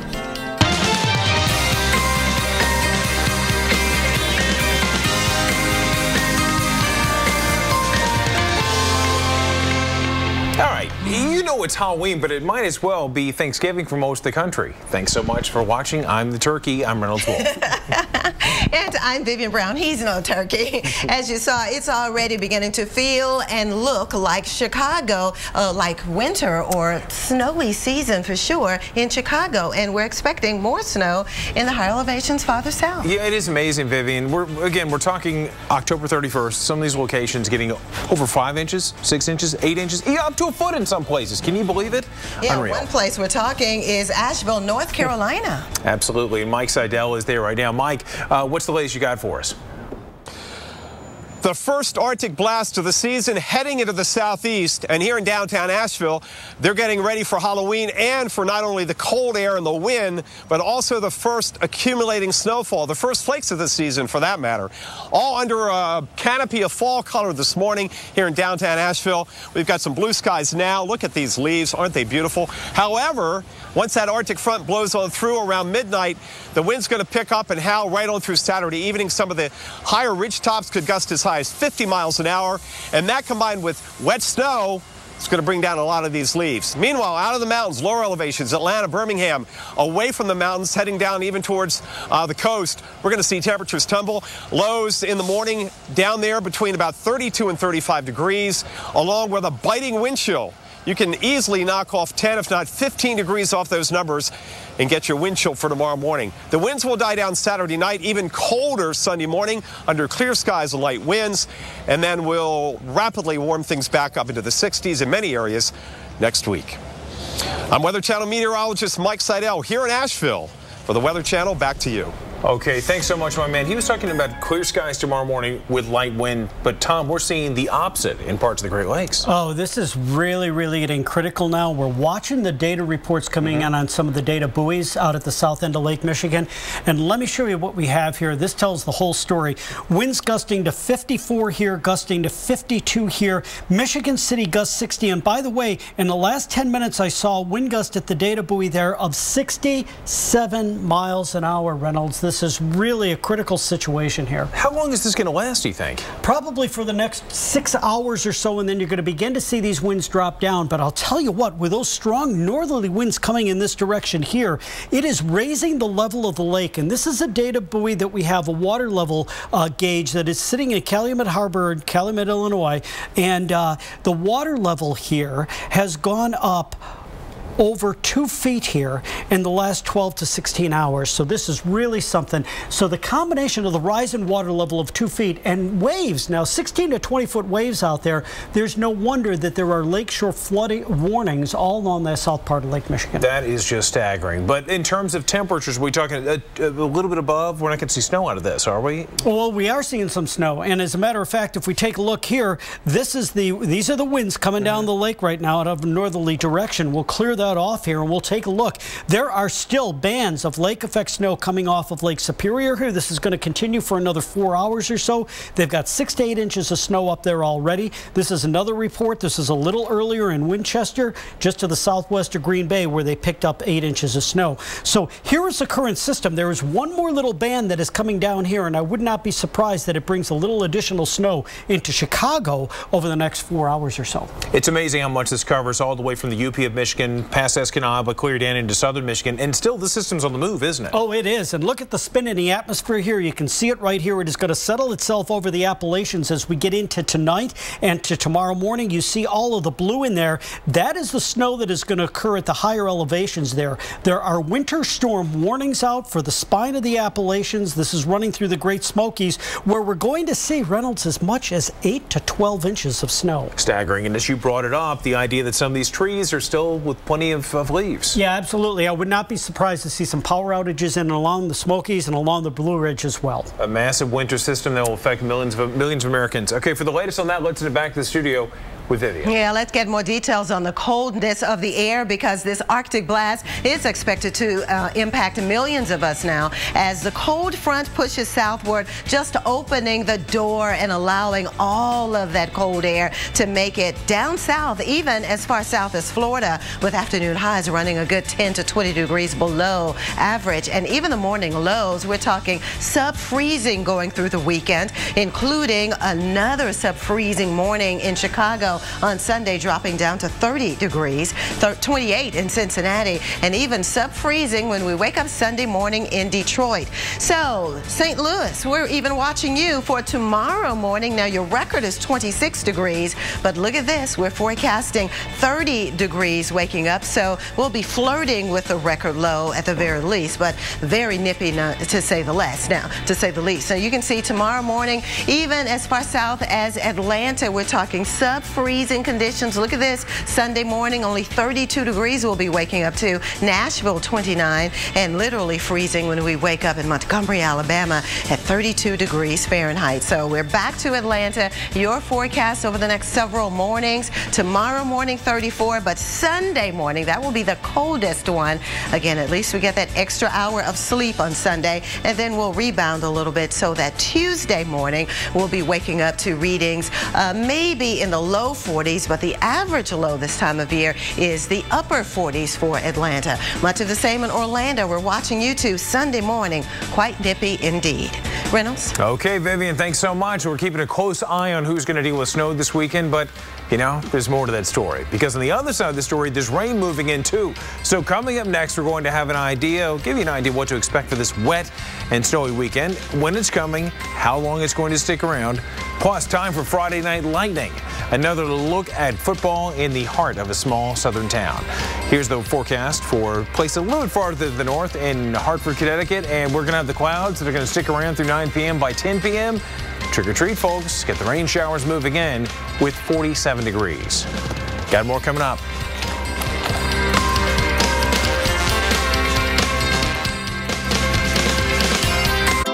you know it's Halloween, but it might as well be Thanksgiving for most of the country. Thanks so much for watching. I'm the turkey. I'm Reynolds Wolf.
And I'm Vivian Brown. He's no turkey. As you saw, it's already beginning to feel and look like Chicago, uh, like winter or snowy season for sure in Chicago. And we're expecting more snow in the higher elevations farther south.
yeah, it is amazing, Vivian. We're again, we're talking October 31st. Some of these locations getting over five inches, six inches, eight inches, yeah, up to a foot in some places. Can you believe it?
Yeah,
Unreal.
one place we're talking is Asheville, North Carolina.
Absolutely. And Mike Seidel is there right now. Mike, uh, what's the latest you got for us?
The first Arctic blast of the season heading into the southeast. And here in downtown Asheville, they're getting ready for Halloween and for not only the cold air and the wind, but also the first accumulating snowfall, the first flakes of the season for that matter. All under a canopy of fall color this morning here in downtown Asheville. We've got some blue skies now. Look at these leaves. Aren't they beautiful? However, once that Arctic front blows on through around midnight, the wind's going to pick up and howl right on through Saturday evening. Some of the higher ridge tops could gust as high as 50 miles an hour. And that combined with wet snow, it's going to bring down a lot of these leaves. Meanwhile, out of the mountains, lower elevations, Atlanta, Birmingham, away from the mountains, heading down even towards uh, the coast, we're going to see temperatures tumble. Lows in the morning down there between about 32 and 35 degrees, along with a biting wind chill. You can easily knock off 10, if not 15 degrees off those numbers and get your wind chill for tomorrow morning. The winds will die down Saturday night, even colder Sunday morning under clear skies and light winds, and then we'll rapidly warm things back up into the 60s in many areas next week. I'm Weather Channel meteorologist Mike Seidel here in Asheville. For the Weather Channel, back to you.
Okay, thanks so much, my man. He was talking about clear skies tomorrow morning with light wind, but Tom, we're seeing the opposite in parts of the Great Lakes.
Oh, this is really, really getting critical now. We're watching the data reports coming
Mm-hmm.
in on some of the data buoys out at the south end of Lake Michigan. And let me show you what we have here. This tells the whole story. Winds gusting to 54 here, gusting to 52 here. Michigan City gust 60. And by the way, in the last 10 minutes, I saw wind gust at the data buoy there of 67 miles an hour, Reynolds. This is really a critical situation here.
How long is this going to last, do you think?
Probably for the next six hours or so, and then you're going to begin to see these winds drop down. But I'll tell you what, with those strong northerly winds coming in this direction here, it is raising the level of the lake. And this is a data buoy that we have, a water level uh, gauge that is sitting in Calumet Harbor in Calumet, Illinois. And uh, the water level here has gone up over two feet here in the last 12 to 16 hours. So this is really something. So the combination of the rise in water level of two feet and waves, now 16 to 20 foot waves out there, there's no wonder that there are lakeshore flooding warnings all along the south part of Lake Michigan.
That is just staggering. But in terms of temperatures, we're talking a, a little bit above? We're not going to see snow out of this, are we?
Well, we are seeing some snow, and as a matter of fact, if we take a look here, this is the these are the winds coming mm-hmm. down the lake right now out of a northerly direction. We'll clear that off here, and we'll take a look. There are still bands of lake effect snow coming off of Lake Superior here. This is going to continue for another four hours or so. They've got six to eight inches of snow up there already. This is another report. This is a little earlier in Winchester, just to the southwest of Green Bay, where they picked up eight inches of snow. So here is the current system. There is one more little band that is coming down here, and I would not be surprised that it brings a little additional snow into Chicago over the next four hours or so.
It's amazing how much this covers all the way from the UP of Michigan, past Escanaba, clear down into southern Michigan, and still the system's on the move, isn't it?
Oh, it is. And look at the spin in the atmosphere here. You can see it right here. It is going to settle itself over the Appalachians as we get into tonight and to tomorrow morning. You see all of the blue in there. That is the snow that is going to occur at the higher elevations there. There are winter storm warnings out for the spine of the Appalachians. This is running through the Great Smokies, where we're going to see Reynolds as much as 8 to 12 inches of snow.
Staggering. And as you brought it up, the idea that some of these trees are still with plenty of, of leaves.
Yeah, absolutely. I would not be surprised to see some power outages in and along the Smokies and along the Blue Ridge as well.
A massive winter system that will affect millions of millions of Americans. Okay, for the latest on that, let's get back to the studio with Vivian.
Yeah, let's get more details on the coldness of the air because this Arctic blast is expected to uh, impact millions of us now as the cold front pushes southward, just opening the door and allowing all of that cold air to make it down south, even as far south as Florida, with afternoon highs running a good 10 to 20 degrees below average. And even the morning lows, we're talking sub-freezing going through the weekend, including another sub-freezing morning in Chicago on Sunday, dropping down to 30 degrees, 28 in Cincinnati, and even sub-freezing when we wake up Sunday morning in Detroit. So, St. Louis, we're even watching you for tomorrow morning. Now, your record is 26 degrees, but look at this. We're forecasting 30 degrees waking up, so we'll be flirting with the record low at the very least, but very nippy to say the least. Now, to say the least. So you can see tomorrow morning, even as far south as Atlanta, we're talking sub-freezing conditions. Look at this. Sunday morning, only 32 degrees we'll be waking up to. Nashville, 29, and literally freezing when we wake up in Montgomery, Alabama at 32 degrees Fahrenheit. So we're back to Atlanta. Your forecast over the next several mornings. Tomorrow morning, 34, but Sunday morning, that will be the coldest one. Again, at least we get that extra hour of sleep on Sunday, and then we'll rebound a little bit so that Tuesday morning we'll be waking up to readings uh, maybe in the low 40s, but the average low this time of year is the upper 40s for Atlanta. Much of the same in Orlando. We're watching you two Sunday morning. Quite dippy indeed. Reynolds?
Okay, Vivian, thanks so much. We're keeping a close eye on who's going to deal with snow this weekend, but you know, there's more to that story. Because on the other side of the story, there's rain moving in too. So coming up next, we're going to have an idea, give you an idea what to expect for this wet and snowy weekend, when it's coming, how long it's going to stick around, plus time for Friday Night Lightning. Another look at football in the heart of a small southern town. Here's the forecast for a place a little bit farther to the north in Hartford, Connecticut, and we're going to have the clouds that are going to stick around through 9 p.m. by 10 p.m. Trick or treat, folks. Get the rain showers moving in with 47 degrees. Got more coming up.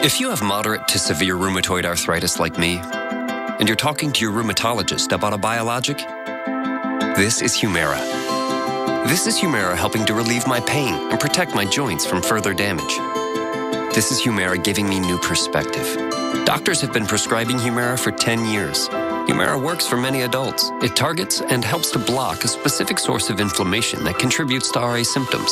If you have moderate to severe rheumatoid arthritis like me, and you're talking to your rheumatologist about a biologic, this is Humira. This is Humira helping to relieve my pain and protect my joints from further damage. This is Humira giving me new perspective. Doctors have been prescribing Humira for 10 years. Humira works for many adults. It targets and helps to block a specific source of inflammation that contributes to RA symptoms.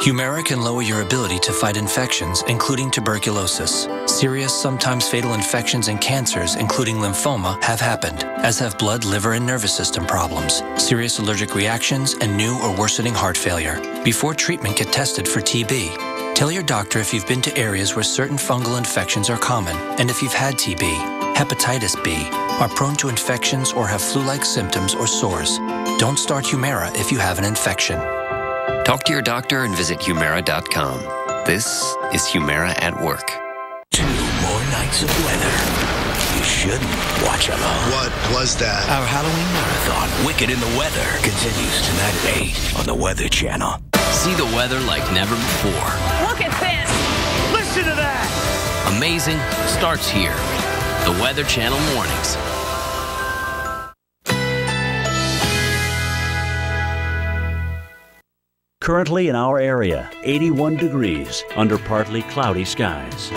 Humira can lower your ability to fight infections, including tuberculosis. Serious, sometimes fatal infections and cancers, including lymphoma, have happened, as have blood, liver, and nervous system problems, serious allergic reactions, and new or worsening heart failure. Before treatment, get tested for TB. Tell your doctor if you've been to areas where certain fungal infections are common, and if you've had TB, hepatitis B, are prone to infections, or have flu like symptoms or sores. Don't start Humira if you have an infection.
Talk to your doctor and visit Humira.com. This is Humira at work.
Two more nights of weather. You shouldn't watch alone.
What was that?
Our Halloween marathon, Wicked in the Weather, continues tonight at 8 on the Weather Channel.
See the weather like never before.
Look at this! Listen to that!
Amazing starts here. The Weather Channel Mornings.
Currently in our area, 81 degrees under partly cloudy skies.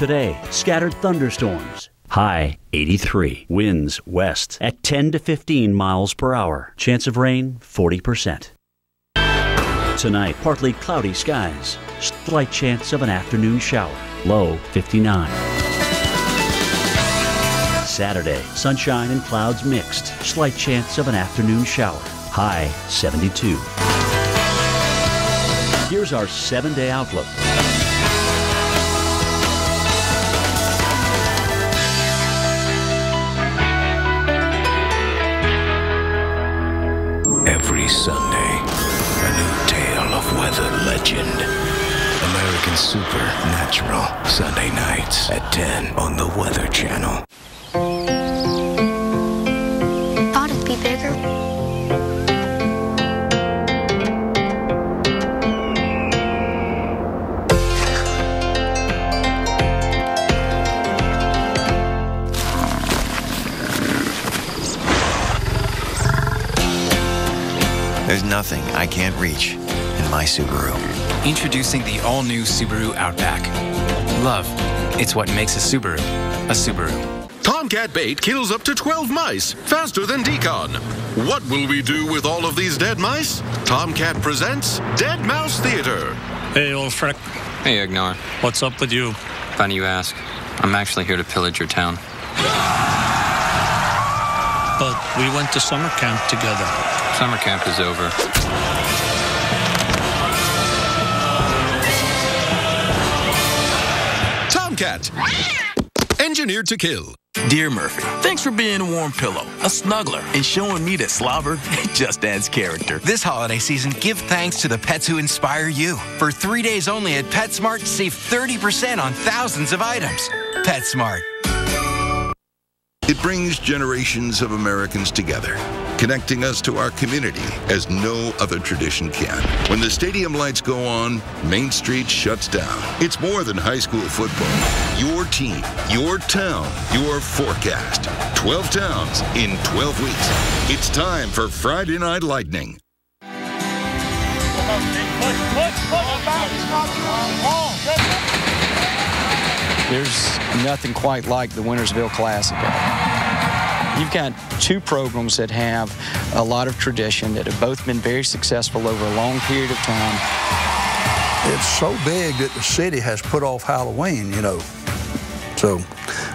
Today, scattered thunderstorms, High 83. Winds west at 10 to 15 miles per hour. Chance of rain 40%. Tonight, partly cloudy skies. Slight chance of an afternoon shower. Low 59. Saturday, sunshine and clouds mixed. Slight chance of an afternoon shower. High 72. Here's our seven day outlook.
Sunday, a new tale of weather legend. American Supernatural, Sunday nights at 10 on the Weather Channel.
Nothing I can't reach in my Subaru.
Introducing the all-new Subaru Outback. Love, it's what makes a Subaru a Subaru.
Tomcat bait kills up to 12 mice faster than d-CON. What will we do with all of these dead mice? Tomcat presents Dead Mouse Theater.
Hey, old frick.
Hey, Ignore.
What's up with you?
Funny you ask. I'm actually here to pillage your town.
But we went to summer camp together.
Summer camp is over.
Tomcat. Engineered to kill.
Dear Murphy, thanks for being a warm pillow, a snuggler, and showing me that slobber just adds character.
This holiday season, give thanks to the pets who inspire you. For three days only at PetSmart, save 30% on thousands of items. PetSmart.
It brings generations of Americans together, connecting us to our community as no other tradition can. When the stadium lights go on, Main Street shuts down. It's more than high school football. Your team, your town, your forecast. 12 towns in 12 weeks. It's time for Friday Night Lightning.
There's nothing quite like the Winnersville Classic. You've got two programs that have a lot of tradition that have both been very successful over a long period of time.
It's so big that the city has put off Halloween, you know. So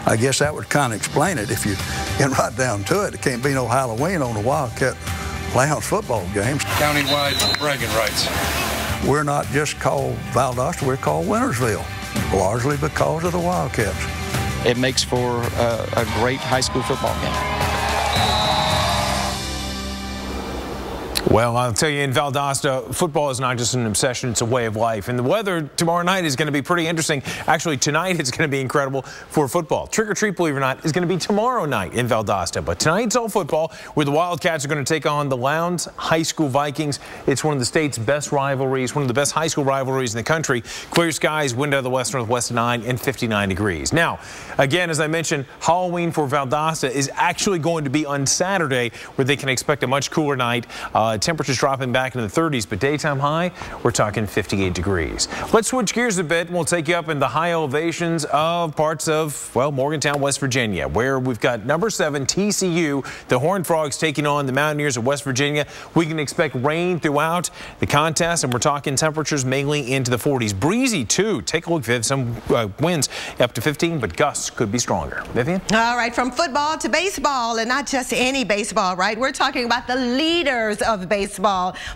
I guess that would kind of explain it. If you get right down to it, there can't be no Halloween on the Wildcat Lowndes football games.
Countywide bragging rights.
We're not just called Valdosta, we're called Winnersville, largely because of the Wildcats.
It makes for a, a great high school football game.
Well, I'll tell you, in Valdosta, football is not just an obsession, it's a way of life. And the weather tomorrow night is going to be pretty interesting. Actually, tonight it's going to be incredible for football. Trick or treat, believe it or not, is going to be tomorrow night in Valdosta. But tonight's all football, where the Wildcats are going to take on the Lowndes High School Vikings. It's one of the state's best rivalries, one of the best high school rivalries in the country. Clear skies, wind out of the west northwest 9 and 59 degrees. Now, again, as I mentioned, Halloween for Valdosta is actually going to be on Saturday, where they can expect a much cooler night. Uh, temperatures dropping back into the 30s, but daytime high, we're talking 58 degrees. Let's switch gears a bit. and We'll take you up in the high elevations of parts of, well, Morgantown, West Virginia, where we've got number seven, TCU, the Horned Frogs taking on the Mountaineers of West Virginia. We can expect rain throughout the contest, and we're talking temperatures mainly into the 40s. Breezy, too. Take a look, Viv. Some uh, winds up to 15, but gusts could be stronger. Vivian?
All right, from football to baseball, and not just any baseball, right? We're talking about the leaders of baseball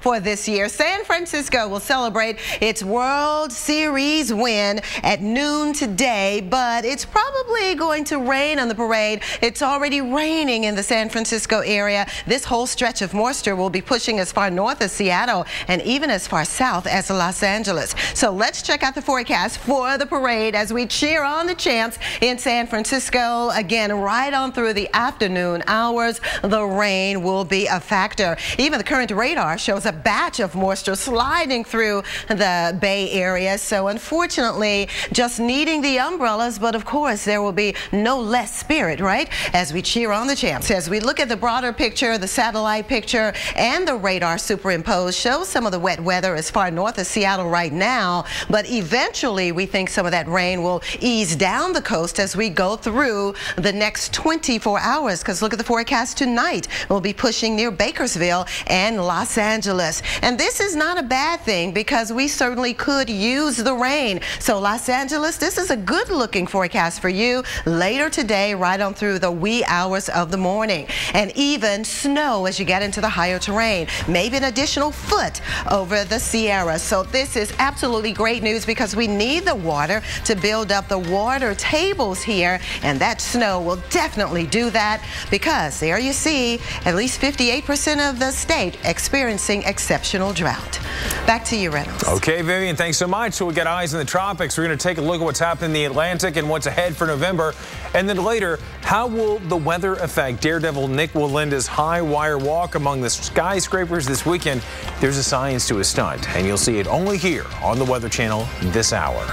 for this year. San Francisco will celebrate its World Series win at noon today, but it's probably going to rain on the parade. It's already raining in the San Francisco area. This whole stretch of moisture will be pushing as far north as Seattle and even as far south as Los Angeles. So let's check out the forecast for the parade as we cheer on the champs in San Francisco. Again, right on through the afternoon hours, the rain will be a factor. Even the current current radar shows a batch of moisture sliding through the Bay Area. So unfortunately, just needing the umbrellas, but of course there will be no less spirit, right? As we cheer on the champs. As we look at the broader picture, the satellite picture, and the radar superimposed shows some of the wet weather as far north as Seattle right now, but eventually we think some of that rain will ease down the coast as we go through the next 24 hours because look at the forecast tonight. We'll be pushing near Bakersville and Los Angeles. And this is not a bad thing because we certainly could use the rain. So Los Angeles, this is a good looking forecast for you later today, right on through the wee hours of the morning. And even snow as you get into the higher terrain, maybe an additional foot over the Sierra. So this is absolutely great news because we need the water to build up the water tables here. And that snow will definitely do that because there you see at least 58% of the state experiencing exceptional drought. Back to you, Reynolds.
Okay, Vivian, thanks so much. So we got eyes in the tropics. We're going to take a look at what's happening in the Atlantic and what's ahead for November. And then later, how will the weather affect Daredevil Nick Wallenda's high wire walk among the skyscrapers this weekend? There's a science to his stunt, and you'll see it only here on the Weather Channel this hour.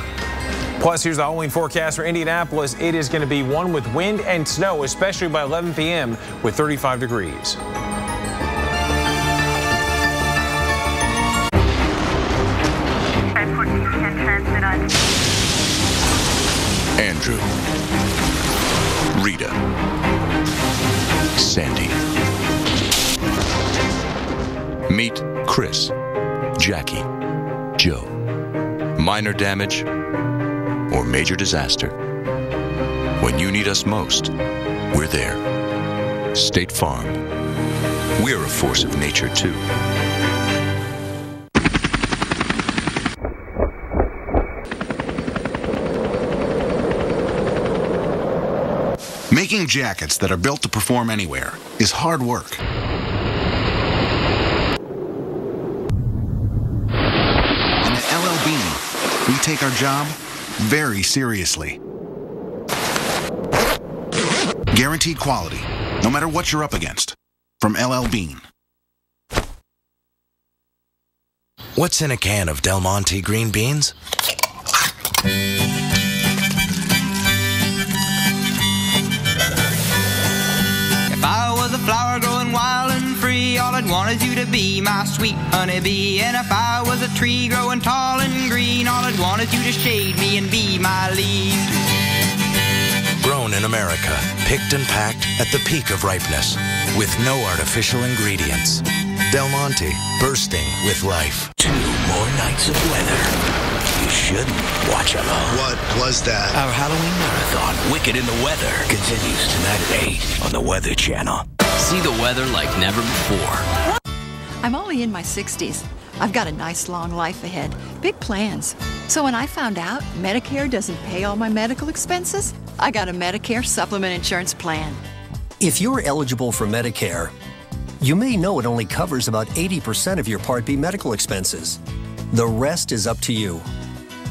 Plus, here's the Halloween forecast for Indianapolis. It is going to be one with wind and snow, especially by 11 p.m. with 35 degrees.
Andrew. Rita. Sandy. Meet Chris. Jackie. Joe. Minor damage or major disaster. When you need us most, we're there. State Farm. We're a force of nature, too.
Making jackets that are built to perform anywhere is hard work. And at LL Bean, we take our job very seriously. Guaranteed quality, no matter what you're up against. From LL Bean.
What's in a can of Del Monte green beans?
Flower growing wild and free, all I'd want is you to be my sweet honeybee. And if I was a tree growing tall and green, all I'd want is you to shade me and be my leaf.
Grown in America, picked and packed at the peak of ripeness, with no artificial ingredients. Del Monte, bursting with life. Two more nights of weather. You shouldn't watch alone.
What was that?
Our Halloween marathon, Wicked in the Weather, continues tonight at 8 on the Weather Channel.
See the weather like never before.
I'm only in my 60s. I've got a nice long life ahead, big plans. So when I found out Medicare doesn't pay all my medical expenses, I got a Medicare supplement insurance plan.
If you're eligible for Medicare, you may know it only covers about 80% of your Part B medical expenses. The rest is up to you.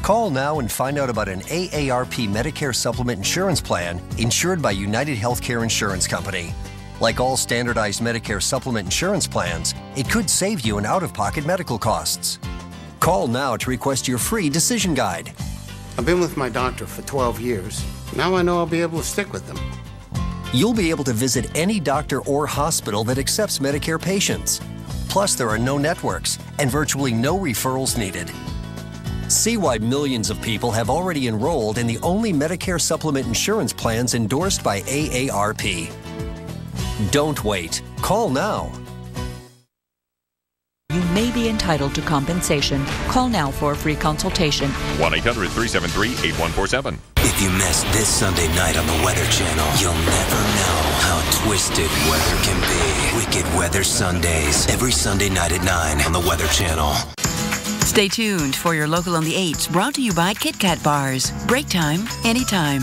Call now and find out about an AARP Medicare supplement insurance plan insured by United Healthcare Insurance Company. Like all standardized Medicare supplement insurance plans, it could save you in out of pocket medical costs. Call now to request your free decision guide.
I've been with my doctor for 12 years. Now I know I'll be able to stick with them.
You'll be able to visit any doctor or hospital that accepts Medicare patients. Plus, there are no networks and virtually no referrals needed. See why millions of people have already enrolled in the only Medicare supplement insurance plans endorsed by AARP. Don't wait. Call now.
You may be entitled to compensation. Call now for a free consultation.
1 800 373 8147.
If you miss this Sunday night on the Weather Channel, you'll never know how twisted weather can be. Wicked Weather Sundays, every Sunday night at 9 on the Weather Channel.
Stay tuned for your local on the 8s, brought to you by Kit Kat Bars. Break time, anytime.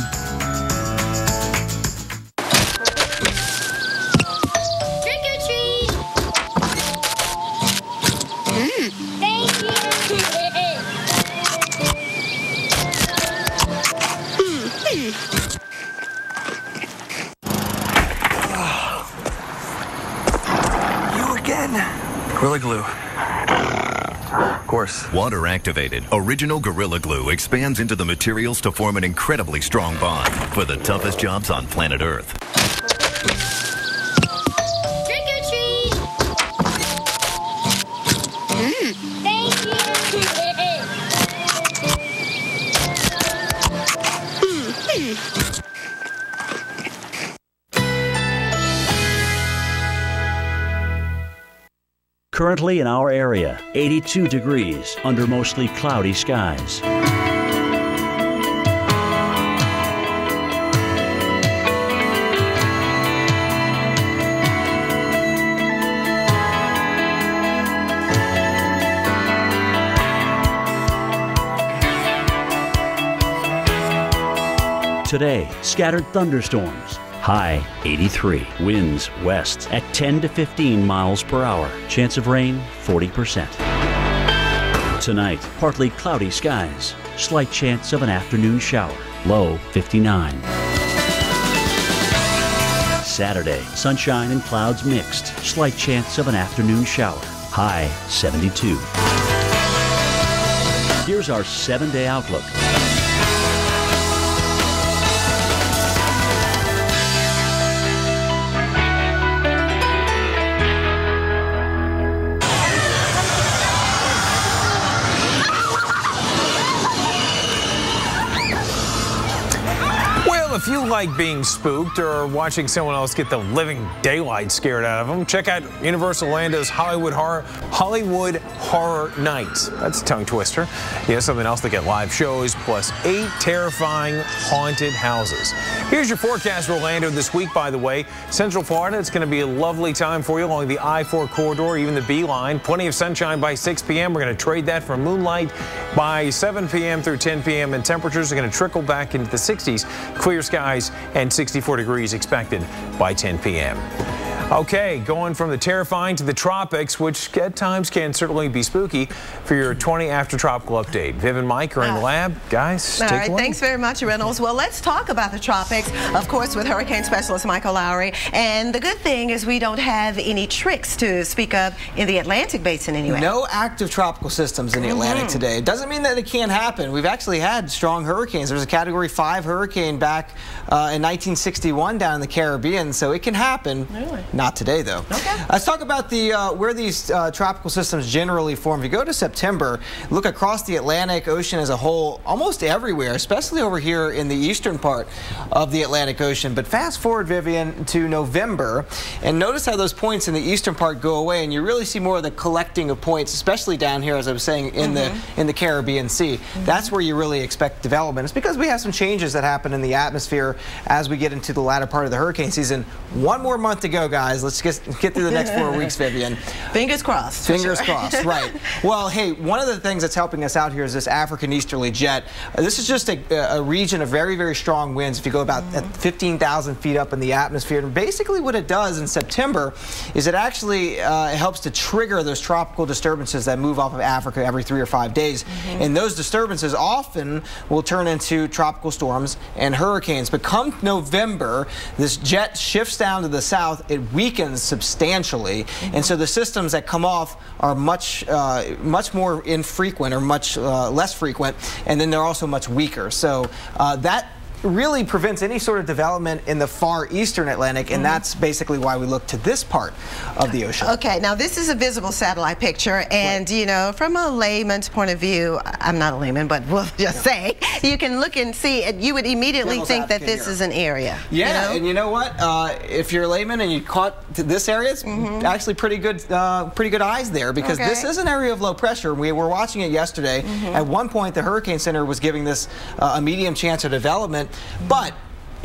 Gorilla Glue. Of course.
Water activated, original Gorilla Glue expands into the materials to form an incredibly strong bond for the toughest jobs on planet Earth.
Currently in our area, 82 degrees under mostly cloudy skies. Today, scattered thunderstorms. High 83. Winds west at 10 to 15 miles per hour. Chance of rain 40%. Tonight, partly cloudy skies. Slight chance of an afternoon shower. Low 59. Saturday, sunshine and clouds mixed. Slight chance of an afternoon shower. High 72. Here's our seven day outlook.
Like being spooked or watching someone else get the living daylight scared out of them, check out Universal Orlando's Hollywood Horror Hollywood Horror Nights. That's a tongue twister. You know, something else. They get live shows plus eight terrifying haunted houses. Here's your forecast for Orlando this week, by the way. Central Florida, it's going to be a lovely time for you along the I-4 corridor, even the B line. Plenty of sunshine by 6 p.m. We're going to trade that for moonlight by 7 p.m. through 10 p.m. and temperatures are going to trickle back into the 60s. Clear skies and 64 degrees expected by 10 p.m. Okay, going from the terrifying to the tropics, which at times can certainly be spooky, for your 20 after tropical update. Viv and Mike are in the lab. Guys,
All
take
right,
away.
thanks very much, Reynolds. Well, let's talk about the tropics, of course, with hurricane specialist Michael Lowry. And the good thing is we don't have any tricks to speak of in the Atlantic basin anyway.
No active tropical systems in the Atlantic
Mhm.
today. It doesn't mean that it can't happen. We've actually had strong hurricanes. There was a Category 5 hurricane back uh, in 1961 down in the Caribbean, so it can happen.
Really?
Not today, though. Let's talk about the uh, where these uh, tropical systems generally form. If you go to September, look across the Atlantic Ocean as a whole, almost everywhere, especially over here in the eastern part of the Atlantic Ocean. But fast forward, Vivian, to November, and notice how those points in the eastern part go away, and you really see more of the collecting of points, especially down here, as I was saying, in the in the Caribbean Sea. That's where you really expect development. It's because we have some changes that happen in the atmosphere as we get into the latter part of the hurricane season. One more month to go, guys. Let's get get through the next four weeks, Vivian.
Fingers crossed.
Fingers
sure.
crossed, right. Well, hey, one of the things that's helping us out here is this African easterly jet. Uh, this is just a, a region of very, very strong winds. If you go about at 15,000 feet up in the atmosphere, and basically what it does in September is it actually uh, helps to trigger those tropical disturbances that move off of Africa every three or five days. And those disturbances often will turn into tropical storms and hurricanes. But come November, this jet shifts down to the south. It weakens substantially, and so the systems that come off are much, uh, much more infrequent or much uh, less frequent, and then they're also much weaker. So uh, that really prevents any sort of development in the far eastern Atlantic, and that's basically why we look to this part of the ocean.
Okay, now this is a visible satellite picture, and you know, from a layman's point of view, I'm not a layman, but we'll just say, you can look and see, and you would immediately
Devil's
think that this is an area.
Yeah,
you know?
and you know what? Uh, if you're a layman and you caught this area, it's actually pretty good, uh, pretty good eyes there because
Okay.
this is an area of low pressure. We were watching it yesterday. At one point, the Hurricane Center was giving this uh, a medium chance of development, but.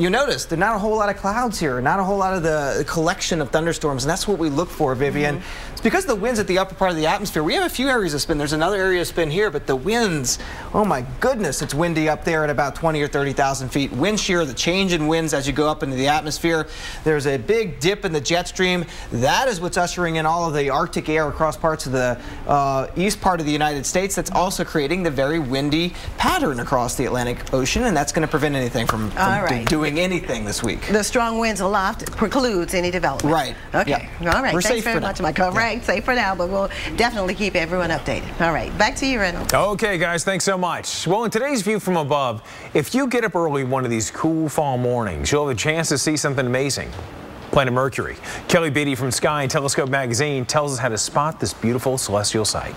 You notice there's not a whole lot of clouds here, not a whole lot of the collection of thunderstorms, and that's what we look for, Vivian. Mm-hmm. It's because the winds at the upper part of the atmosphere. We have a few areas of spin. There's another area of spin here, but the winds, oh my goodness, it's windy up there at about 20 or 30,000 feet. Wind shear, the change in winds as you go up into the atmosphere. There's a big dip in the jet stream. That is what's ushering in all of the Arctic air across parts of the uh, east part of the United States. That's also creating the very windy pattern across the Atlantic Ocean, and that's going to prevent anything from, from
right.
doing
anything this week.
The strong winds aloft precludes any development.
Right.
Okay.
Yep.
All right.
We're
Thanks very much. Michael. Right. Safe for now, but we'll definitely keep everyone updated. All right. Back to you, Reynolds.
Okay, guys, thanks so much. Well, in today's View from Above, if you get up early one of these cool fall mornings, you'll have a chance to see something amazing. Planet Mercury. Kelly Beatty from Sky and Telescope Magazine tells us how to spot this beautiful celestial sight.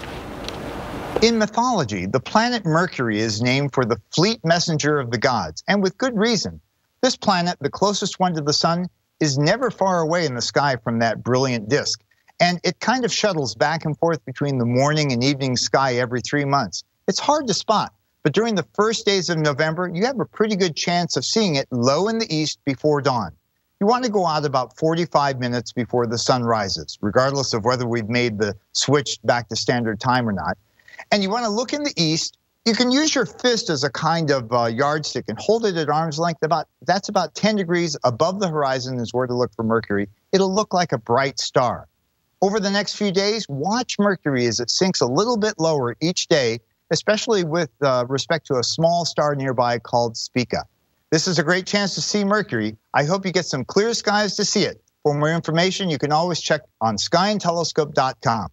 In mythology, the planet Mercury is named for the fleet messenger of the gods, and with good reason. This planet, the closest one to the sun, is never far away in the sky from that brilliant disk, and it kind of shuttles back and forth between the morning and evening sky every three months. It's hard to spot, but during the first days of November, you have a pretty good chance of seeing it low in the east before dawn. You want to go out about 45 minutes before the sun rises, regardless of whether we've made the switch back to standard time or not. And you want to look in the east. You can use your fist as a kind of uh, yardstick and hold it at arm's length. About that's about 10 degrees above the horizon is where to look for Mercury. It'll look like a bright star. Over the next few days, watch Mercury as it sinks a little bit lower each day, especially with uh, respect to a small star nearby called Spica. This is a great chance to see Mercury. I hope you get some clear skies to see it. For more information, you can always check on skyandtelescope.com.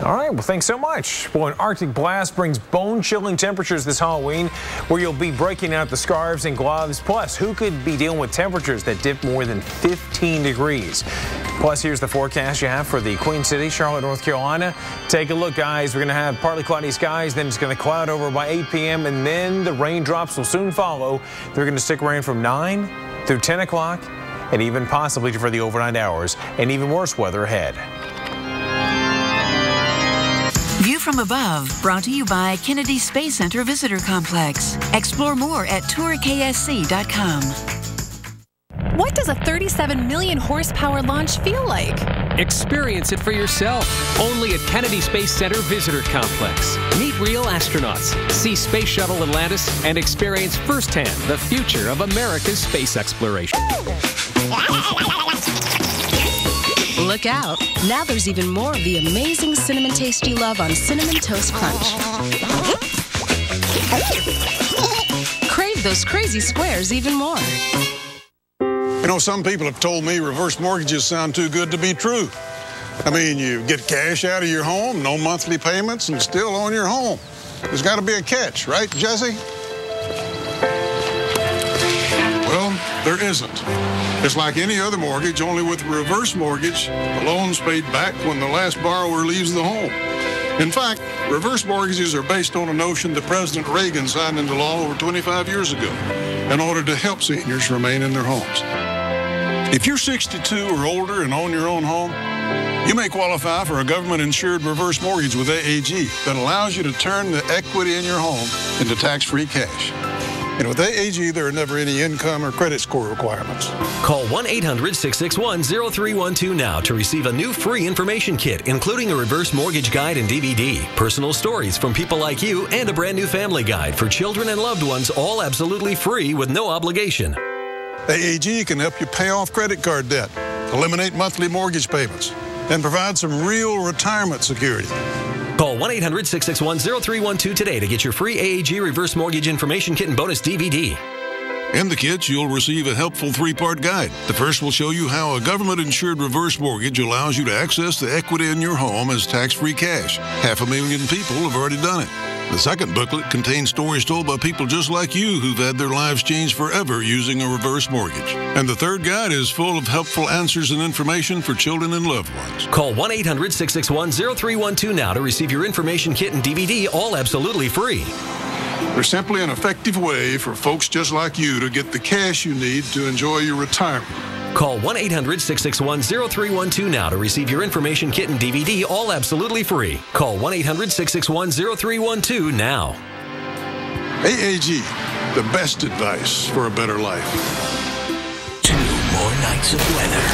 All right, well, thanks so much. Well, an Arctic blast brings bone-chilling temperatures this Halloween, where you'll be breaking out the scarves and gloves. Plus, who could be dealing with temperatures that dip more than 15 degrees? Plus, here's the forecast you have for the Queen City, Charlotte, North Carolina. Take a look, guys. We're going to have partly cloudy skies, then it's going to cloud over by 8 p.m., and then the raindrops will soon follow. They're going to stick around from 9 through 10 o'clock, and even possibly for the overnight hours, and even worse weather ahead.
From above, brought to you by Kennedy Space Center Visitor Complex. Explore more at tourksc.com.
What does a 37 million horsepower launch feel like?
Experience it for yourself. Only at Kennedy Space Center Visitor Complex. Meet real astronauts, see Space Shuttle Atlantis, and experience firsthand the future of America's space exploration.
Look out. Now there's even more of the amazing cinnamon taste you love on Cinnamon Toast Crunch. Crave those crazy squares even more.
You know, some people have told me reverse mortgages sound too good to be true. I mean, you get cash out of your home, no monthly payments, and still own your home. There's got to be a catch, right, Jesse? There isn't. It's like any other mortgage, only with a reverse mortgage, the loan's paid back when the last borrower leaves the home. In fact, reverse mortgages are based on a notion that President Reagan signed into law over 25 years ago in order to help seniors remain in their homes. If you're 62 or older and own your own home, you may qualify for a government insured reverse mortgage with AAG that allows you to turn the equity in your home into tax free cash. And with AAG, there are never any income or credit score requirements.
Call 1 800 661 0312 now to receive a new free information kit, including a reverse mortgage guide and DVD, personal stories from people like you, and a brand new family guide for children and loved ones, all absolutely free with no obligation.
AAG can help you pay off credit card debt, eliminate monthly mortgage payments, and provide some real retirement security.
Call 1 800 661 0312 today to get your free AAG reverse mortgage information kit and bonus DVD.
In the kits, you'll receive a helpful three part guide. The first will show you how a government insured reverse mortgage allows you to access the equity in your home as tax free cash. Half a million people have already done it. The second booklet contains stories told by people just like you who've had their lives changed forever using a reverse mortgage. And the third guide is full of helpful answers and information for children and loved ones.
Call 1 800 661 0312 now to receive your information kit and DVD, all absolutely free.
They're simply an effective way for folks just like you to get the cash you need to enjoy your retirement.
Call 1 800 661 0312 now to receive your information kit and DVD, all absolutely free. Call 1 800 661 0312 now.
AAG, the best advice for a better life.
Two more nights of weather.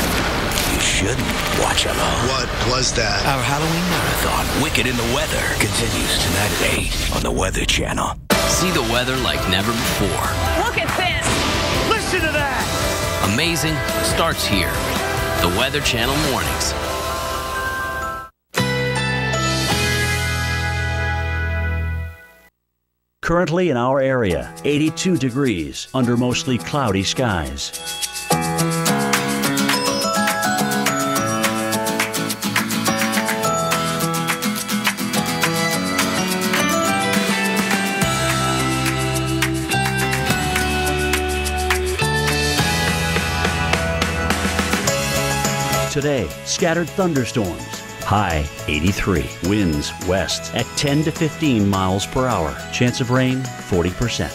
You shouldn't watch alone.
What was that?
Our Halloween marathon, Wicked in the Weather, continues tonight at 8 on the Weather Channel.
See the weather like never before.
Look at this! Listen to that!
Amazing starts here. The Weather Channel Mornings.
Currently in our area, 82 degrees under mostly cloudy skies. Today, scattered thunderstorms. High 83. Winds west at 10 to 15 miles per hour. Chance of rain 40%.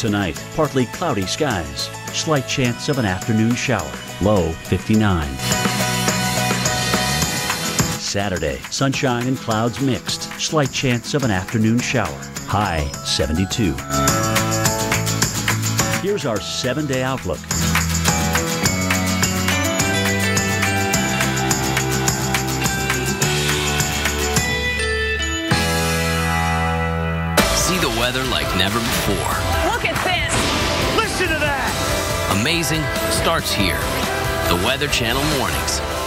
Tonight, partly cloudy skies. Slight chance of an afternoon shower. Low 59. Saturday, sunshine and clouds mixed. Slight chance of an afternoon shower. High 72. Here's our seven day outlook.
Weather like never before.
Look at this. Listen to that.
Amazing starts here. The Weather Channel Mornings.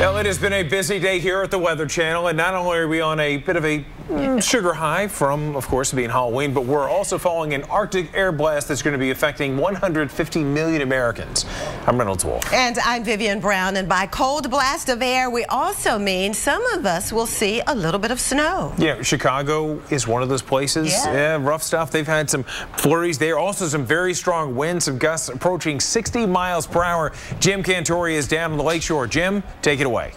Well, it has been a busy day here at the Weather Channel, and not only are we on a bit of a mm, sugar high from, of course, being Halloween, but we're also following an Arctic air blast that's going to be affecting 150 million Americans. I'm Reynolds Wolf.
And I'm Vivian Brown, and by cold blast of air, we also mean some of us will see a little bit of snow.
Yeah, Chicago is one of those places.
Yeah.
rough stuff. They've had some flurries there. Also, some very strong winds, some gusts approaching 60 miles per hour. Jim Cantore is down on the lakeshore. Jim, take it away away.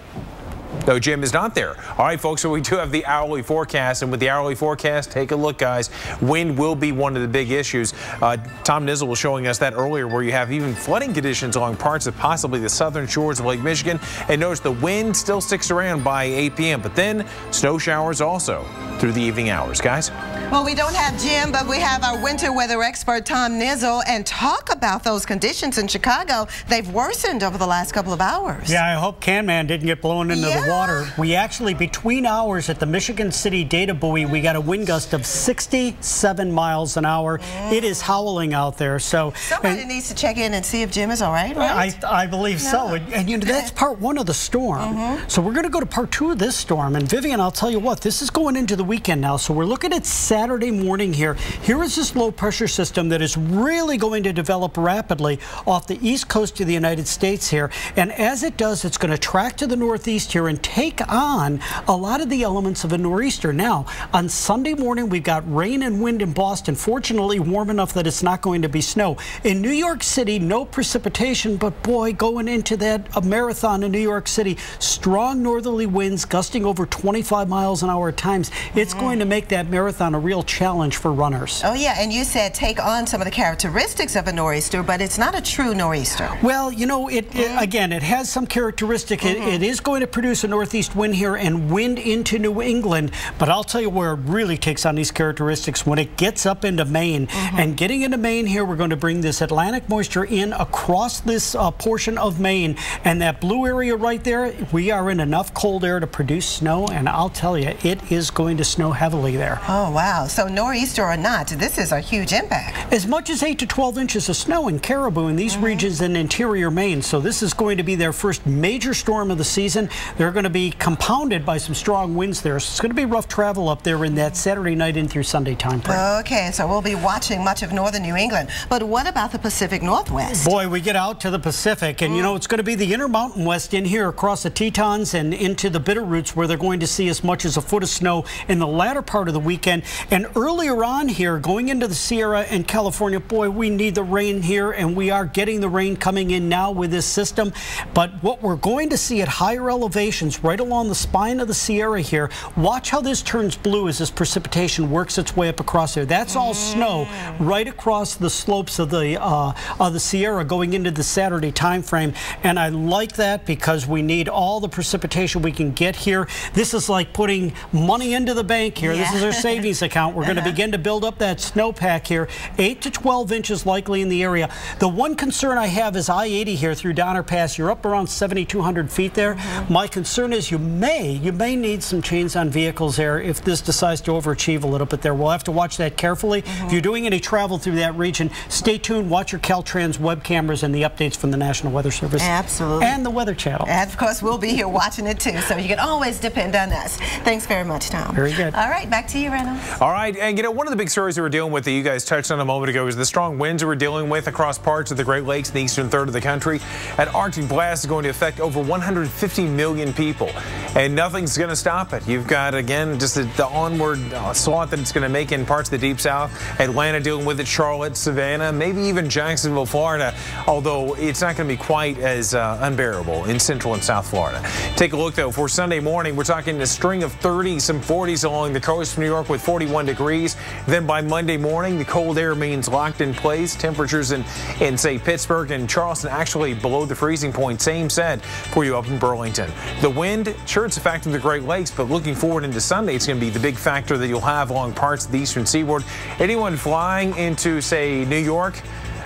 No, Jim is not there. All right, folks, so we do have the hourly forecast, and with the hourly forecast, take a look, guys. Wind will be one of the big issues. Uh, Tom Niziol was showing us that earlier, where you have even flooding conditions along parts of possibly the southern shores of Lake Michigan. And notice the wind still sticks around by 8 p.m., but then snow showers also through the evening hours, guys.
Well, we don't have Jim, but we have our winter weather expert, Tom Niziol, and talk about those conditions in Chicago. They've worsened over the last couple of hours.
Yeah, I hope Can Man didn't get blown into
Yeah.
the water. We actually, between hours at the Michigan City data buoy, we got a wind gust of 67 miles an hour. It is howling out there. So
Somebody
and
needs to check in and see if Jim is all right, right?
I, I believe so. And, and, you know, that's part one of the storm.
Mm-hmm.
So we're going to go to part two of this storm. And Vivian, I'll tell you what, this is going into the weekend now. So we're looking at Saturday morning here. Here is this low pressure system that is really going to develop rapidly off the east coast of the United States here. And as it does, it's going to track to the northeast here and take on a lot of the elements of a nor'easter. Now, on Sunday morning, we've got rain and wind in Boston. Fortunately, warm enough that it's not going to be snow. In New York City, no precipitation, but boy, going into that marathon in New York City, strong northerly winds gusting over 25 miles an hour at times. It's going to make that marathon a real challenge for runners.
Oh, yeah, and you said take on some of the characteristics of a nor'easter, but it's not a true nor'easter.
Well, you know, it, it- mm-hmm. again, it has some characteristic. It- mm-hmm. it is going to produce a northeast wind here and wind into New England, but I'll tell you where it really takes on these characteristics when it gets up into Maine. And getting into Maine here, we're going to bring this Atlantic moisture in across this uh, portion of Maine, and that blue area right there, we are in enough cold air to produce snow, and I'll tell you, it is going to snow heavily there.
Oh, wow. So nor'easter or not, this is a huge impact.
As much as 8 to 12 inches of snow in Caribou in these regions in interior Maine. So this is going to be their first major storm of the season. They're going to be compounded by some strong winds there. So it's going to be rough travel up there in that Saturday night in through Sunday time frame.
Okay, so we'll be watching much of northern New England. But what about the Pacific Northwest?
Boy, we get out to the Pacific, and you know, mm. it's going to be the Intermountain West in here across the Tetons and into the Bitterroots where they're going to see as much as a foot of snow in the latter part of the weekend. And earlier on here, going into the Sierra and California, boy, we need the rain here, and we are getting the rain coming in now with this system. But what we're going to see at higher elevations, right along the spine of the Sierra here, watch how this turns blue as this precipitation works its way up across there. That's all snow mm. right across the slopes of the uh, of the Sierra going into the Saturday time frame. And I like that because we need all the precipitation we can get here. This is like putting money into the bank here. This is our savings account. We're going to uh-huh. begin to build up that snowpack here. 8 to 12 inches likely in the area. The one concern I have is I-80 here through Donner Pass. You're up around 7,200 feet there. Mm-hmm. My concern is you may, you may need some chains on vehicles there if this decides to overachieve a little bit there. We'll have to watch that carefully. If mm-hmm. you're doing any travel through that region, stay tuned. Watch your Caltrans web cameras and the updates from the National Weather Service.
Absolutely.
And the Weather Channel.
And of course, we'll be here watching it too, so you can always depend on us. Thanks very much, Tom.
Very good.
All right, back to you, Reynolds.
All right, and you know, one of the big stories that we're dealing with that you guys touched on a moment ago is the strong winds that we're dealing with across parts of the Great Lakes in the eastern third of the country. An Arctic blast is going to affect over 150 million people, and nothing's going to stop it. You've got, again, just the, the onward uh, slot that it's going to make in parts of the deep south. Atlanta dealing with it, Charlotte, Savannah, maybe even Jacksonville, Florida, although it's not going to be quite as uh, unbearable in central and south Florida. Take a look, though, for Sunday morning, we're talking a string of 30s, some 40s along the coast of New York with 41 degrees. Then by Monday morning, the cold air means locked in place. Temperatures in, in say, Pittsburgh and Charleston actually below the freezing point. Same said for you up in Burlington. The wind, sure, it's a factor in the Great Lakes, but looking forward into Sunday, it's going to be the big factor that you'll have along parts of the eastern seaboard. Anyone flying into, say, New York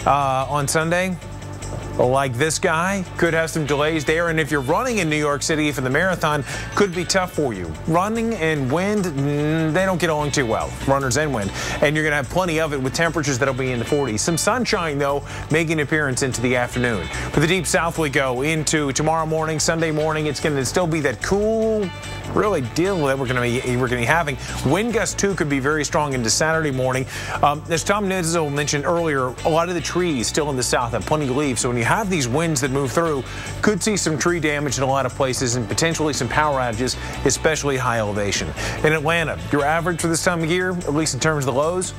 uh, on Sunday? Like this guy could have some delays there. And if you're running in New York City for the marathon could be tough for you. Running and wind mm, they don't get along too well runners and wind. And you're gonna have plenty of it with temperatures that'll be in the 40s some sunshine though making an appearance into the afternoon. For the deep south we go into tomorrow morning Sunday morning. It's going to still be that cool really deal that we're going to be we're going to be having. Wind gusts too could be very strong into Saturday morning. Um, as Tom Niziol mentioned earlier, a lot of the trees still in the south have plenty of leaves. So when you have these winds that move through, could see some tree damage in a lot of places and potentially some power outages, especially high elevation. In Atlanta, your average for this time of year, at least in terms of the lows,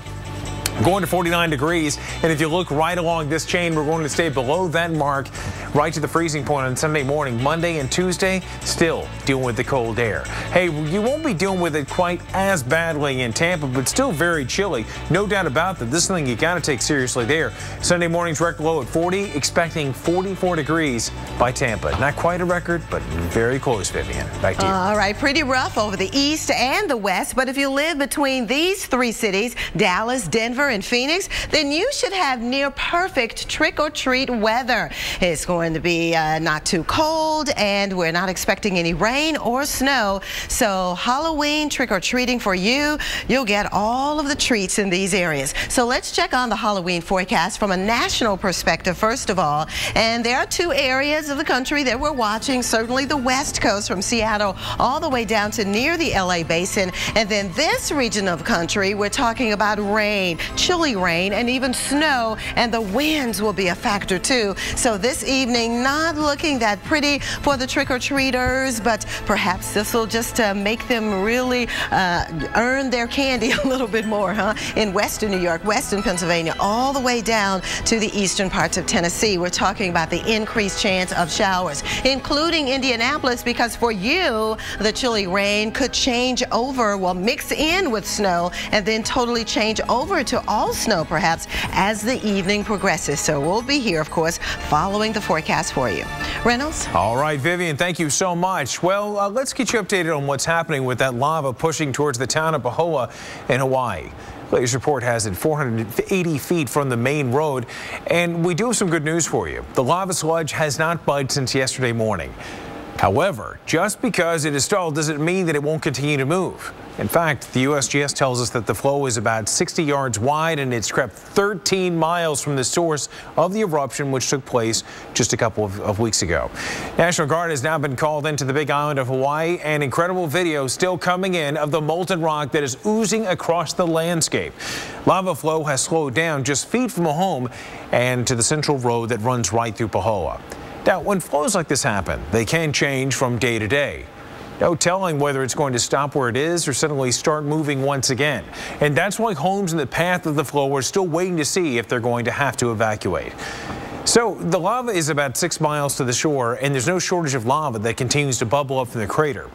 going to 49 degrees. And if you look right along this chain, we're going to stay below that mark right to the freezing point on Sunday morning. Monday and Tuesday, still dealing with the cold air. Hey, you won't be dealing with it quite as badly in Tampa, but still very chilly. No doubt about that. This thing you got to take seriously there. Sunday morning's record low at 40, expecting 44 degrees by Tampa. Not quite a record, but very close, Vivian. Back to you.
All right, pretty rough over the east and the west, but if you live between these three cities, Dallas, Denver, and Phoenix, then you should have near perfect trick-or-treat weather. It's going to be uh, not too cold, and we're not expecting any rain or snow. So Halloween trick-or-treating for you, you'll get all of the treats in these areas. So let's check on the Halloween forecast from a national perspective, first of all. And there are two areas of the country that we're watching, certainly the west coast from Seattle all the way down to near the LA basin. And then this region of country, we're talking about rain, chilly rain, and even snow, and the winds will be a factor too. So this evening, not looking that pretty for the trick-or-treaters, but perhaps this will just uh, make them really uh, earn their candy a little bit more, huh? In western New York, western Pennsylvania, all the way down to the eastern parts of Tennessee. We're talking about the increased chance of showers, including Indianapolis, because for you, the chilly rain could change over, well, mix in with snow, and then totally change over to all snow, perhaps, as the evening progresses. So we'll be here, of course, following the forecast for you. Reynolds?
All right, Vivian, thank you so much. Well, uh, let's get you updated on what's happening with that lava pushing towards the town of Pahoa in Hawaii. Latest report has it 480 feet from the main road, and we do have some good news for you. The lava sludge has not budged since yesterday morning. However, just because it is stalled doesn't mean that it won't continue to move. In fact, the USGS tells us that the flow is about 60 yards wide and it's crept 13 miles from the source of the eruption, which took place just a couple of, of, weeks ago. National Guard has now been called into the big island of Hawaii and incredible video still coming in of the molten rock that is oozing across the landscape. Lava flow has slowed down just feet from a home and to the central road that runs right through Pahoa. Now, when flows like this happen, they can change from day to day. No telling whether it's going to stop where it is or suddenly start moving once again. And that's why homes in the path of the flow are still waiting to see if they're going to have to evacuate. So the lava is about six miles to the shore and there's no shortage of lava that continues to bubble up from the crater.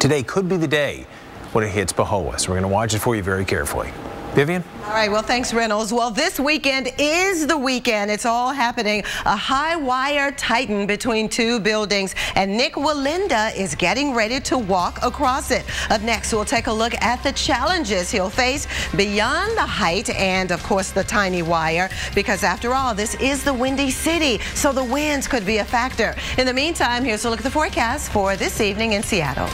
Today could be the day when it hits Pahoa, so we're going to watch it for you very carefully. Vivian?
All right, well, thanks, Reynolds. Well, this weekend is the weekend. It's all happening. A high wire tighten between two buildings, and Nick Wallenda is getting ready to walk across it. Up next, we'll take a look at the challenges he'll face beyond the height and, of course, the tiny wire, because after all, this is the Windy City, so the winds could be a factor. In the meantime, here's a look at the forecast for this evening in Seattle.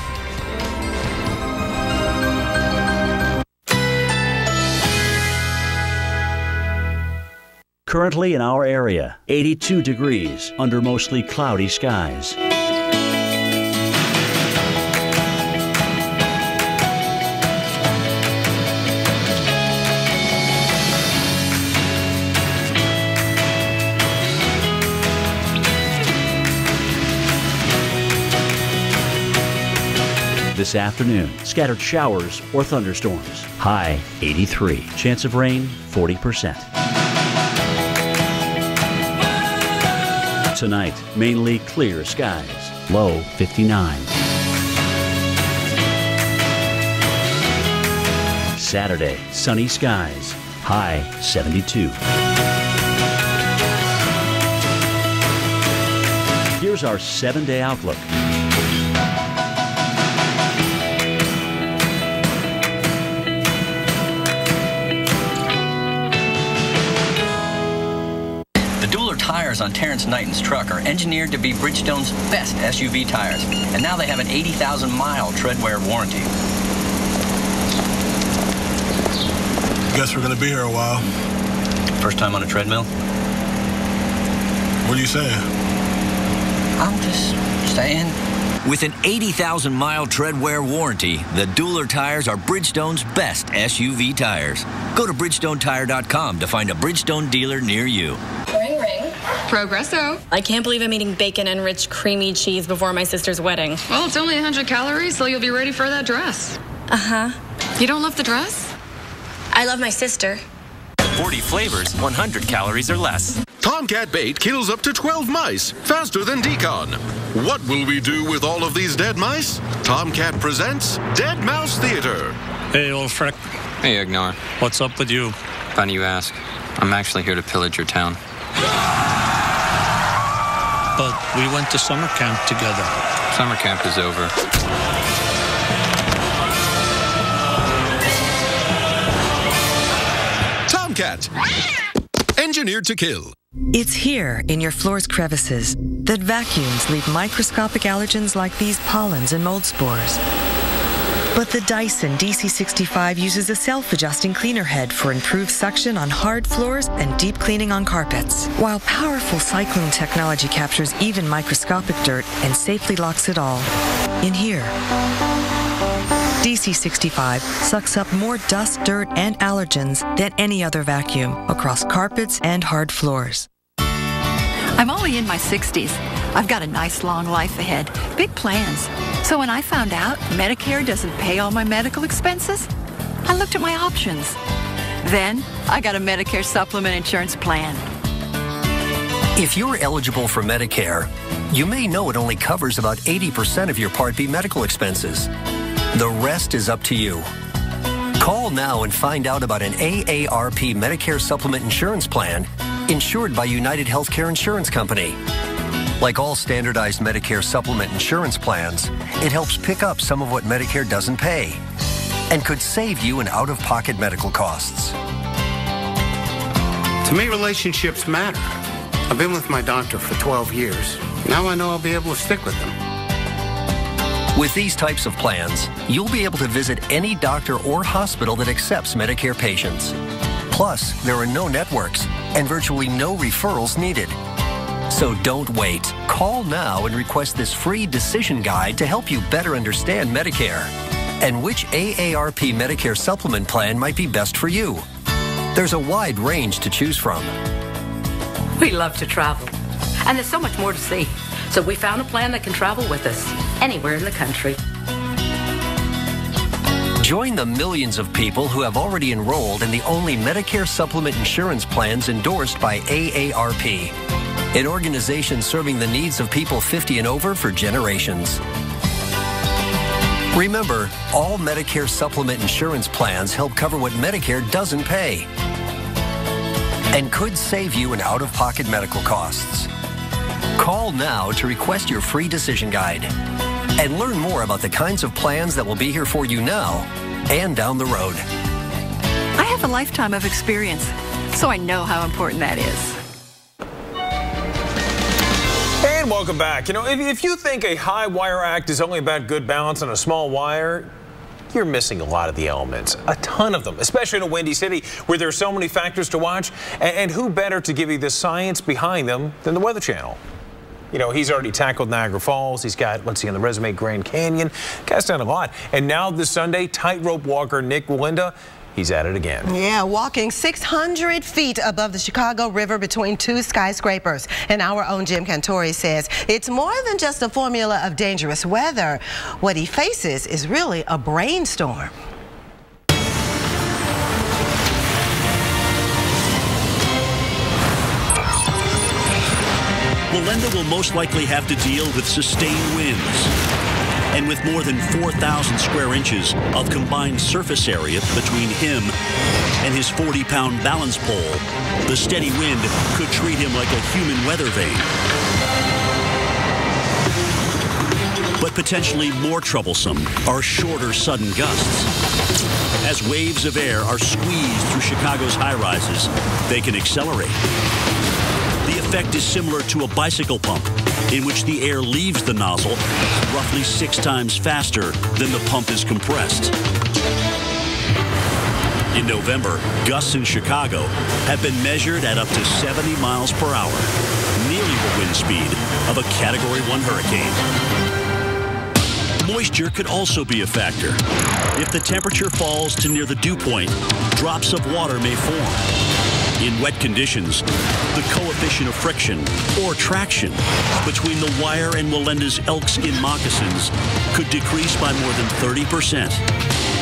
Currently in our area, 82 degrees under mostly cloudy skies. This afternoon, scattered showers or thunderstorms. High 83. Chance of rain 40%. Tonight, mainly clear skies, low 59. Saturday, sunny skies, high 72. Here's our seven day outlook.
On Terrence Knighton's truck are engineered to be Bridgestone's best SUV tires, and now they have an 80,000 mile treadwear warranty.
Guess we're gonna be here a while.
First time on a treadmill?
What are you saying?
I'm just saying.
With an 80,000 mile treadwear warranty, the Dueler tires are Bridgestone's best SUV tires. Go to BridgestoneTire.com to find a Bridgestone dealer near you.
Ring, ring. Progresso. I can't believe I'm eating bacon and rich creamy cheese before my sister's wedding.
Well, it's only 100 calories, so you'll be ready for that dress.
Uh huh.
You don't love the dress?
I love my sister.
40 flavors, 100 calories or less.
Tomcat bait kills up to 12 mice faster than d-CON. What will we do with all of these dead mice? Tomcat presents Dead Mouse Theater.
Hey, old frick.
Hey, Ignore.
What's up with you?
Funny you ask. I'm actually here to pillage your town.
But we went to summer camp together.
Summer camp is over.
Tomcat. Engineered to kill.
It's here in your floor's crevices that vacuums leave microscopic allergens like these pollens and mold spores. But the Dyson DC65 uses a self-adjusting cleaner head for improved suction on hard floors and deep cleaning on carpets, while powerful cyclone technology captures even microscopic dirt and safely locks it all in here. DC65 sucks up more dust, dirt, and allergens than any other vacuum across carpets and hard floors.
I'm only in my 60s. I've got a nice long life ahead, big plans. So when I found out Medicare doesn't pay all my medical expenses, I looked at my options. Then I got a Medicare supplement insurance plan.
If you're eligible for Medicare, you may know it only covers about 80% of your Part B medical expenses. The rest is up to you. Call now and find out about an AARP Medicare Supplement Insurance Plan insured by United Healthcare Insurance Company. Like all standardized Medicare supplement insurance plans, it helps pick up some of what Medicare doesn't pay and could save you in out of pocket medical costs.
To me, relationships matter. I've been with my doctor for 12 years. Now I know I'll be able to stick with them.
With these types of plans, you'll be able to visit any doctor or hospital that accepts Medicare patients. Plus, there are no networks and virtually no referrals needed. So don't wait. Call now and request this free decision guide to help you better understand Medicare and which AARP Medicare supplement plan might be best for you. There's a wide range to choose from.
We love to travel, and there's so much more to see. So we found a plan that can travel with us anywhere in the country.
Join the millions of people who have already enrolled in the only Medicare supplement insurance plans endorsed by AARP, an organization serving the needs of people 50 and over for generations.
Remember, all Medicare supplement insurance plans help cover what Medicare doesn't pay and could save you in out-of-pocket medical costs. Call now to request your free decision guide and learn more about the kinds of plans that will be here for you now and down the road.
I have a lifetime of experience, so I know how important that is.
And welcome back. You know, if, if you think a high wire act is only about good balance on a small wire, you're missing a lot of the elements, a ton of them, especially in a windy city where there are so many factors to watch. And, and who better to give you the science behind them than the Weather Channel? You know, he's already tackled Niagara Falls. He's got, let's see, on the resume, Grand Canyon. Guy's done a lot. And now this Sunday, tightrope walker Nick Wallenda He's at it again.
Yeah, walking 600 feet above the Chicago River between two skyscrapers. And our own Jim Cantore says it's more than just a formula of dangerous weather. What he faces is really a brainstorm.
Wallenda will most likely have to deal with sustained winds and with more than 4,000 square inches of combined surface area between him and his 40-pound balance pole, the steady wind could treat him like a human weather vane. But potentially more troublesome are shorter sudden gusts. As waves of air are squeezed through Chicago's high-rises, they can accelerate. The effect is similar to a bicycle pump, in which the air leaves the nozzle roughly six times faster than the pump is compressed. In November, gusts in Chicago have been measured at up to 70 miles per hour, nearly the wind speed of a Category 1 hurricane. Moisture could also be a factor. If the temperature falls to near the dew point, drops of water may form. In wet conditions, the coefficient of friction, or traction, between the wire and Wallenda's elk skin moccasins could decrease by more than 30%.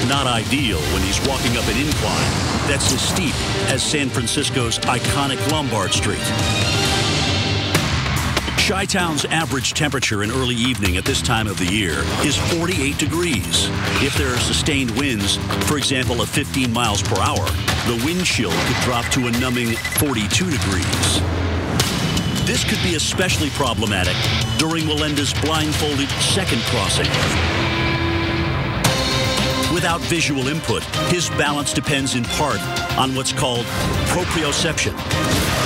Not ideal when he's walking up an incline that's as steep as San Francisco's iconic Lombard Street. Chi-Town's average temperature in early evening at this time of the year is 48 degrees. If there are sustained winds, for example, of 15 miles per hour, the wind chill could drop to a numbing 42 degrees. This could be especially problematic during Wallenda's blindfolded second crossing. Without visual input, his balance depends in part on what's called proprioception.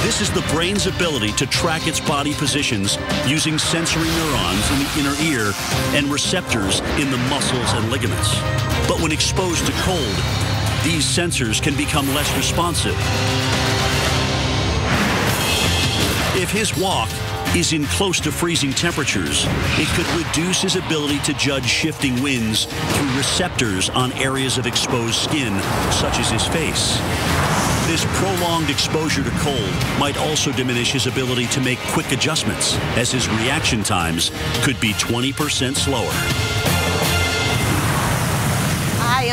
This is the brain's ability to track its body positions using sensory neurons in the inner ear and receptors in the muscles and ligaments. But when exposed to cold, these sensors can become less responsive. If his walk is in close to freezing temperatures, it could reduce his ability to judge shifting winds through receptors on areas of exposed skin, such as his face. This prolonged exposure to cold might also diminish his ability to make quick adjustments, as his reaction times could be 20% slower.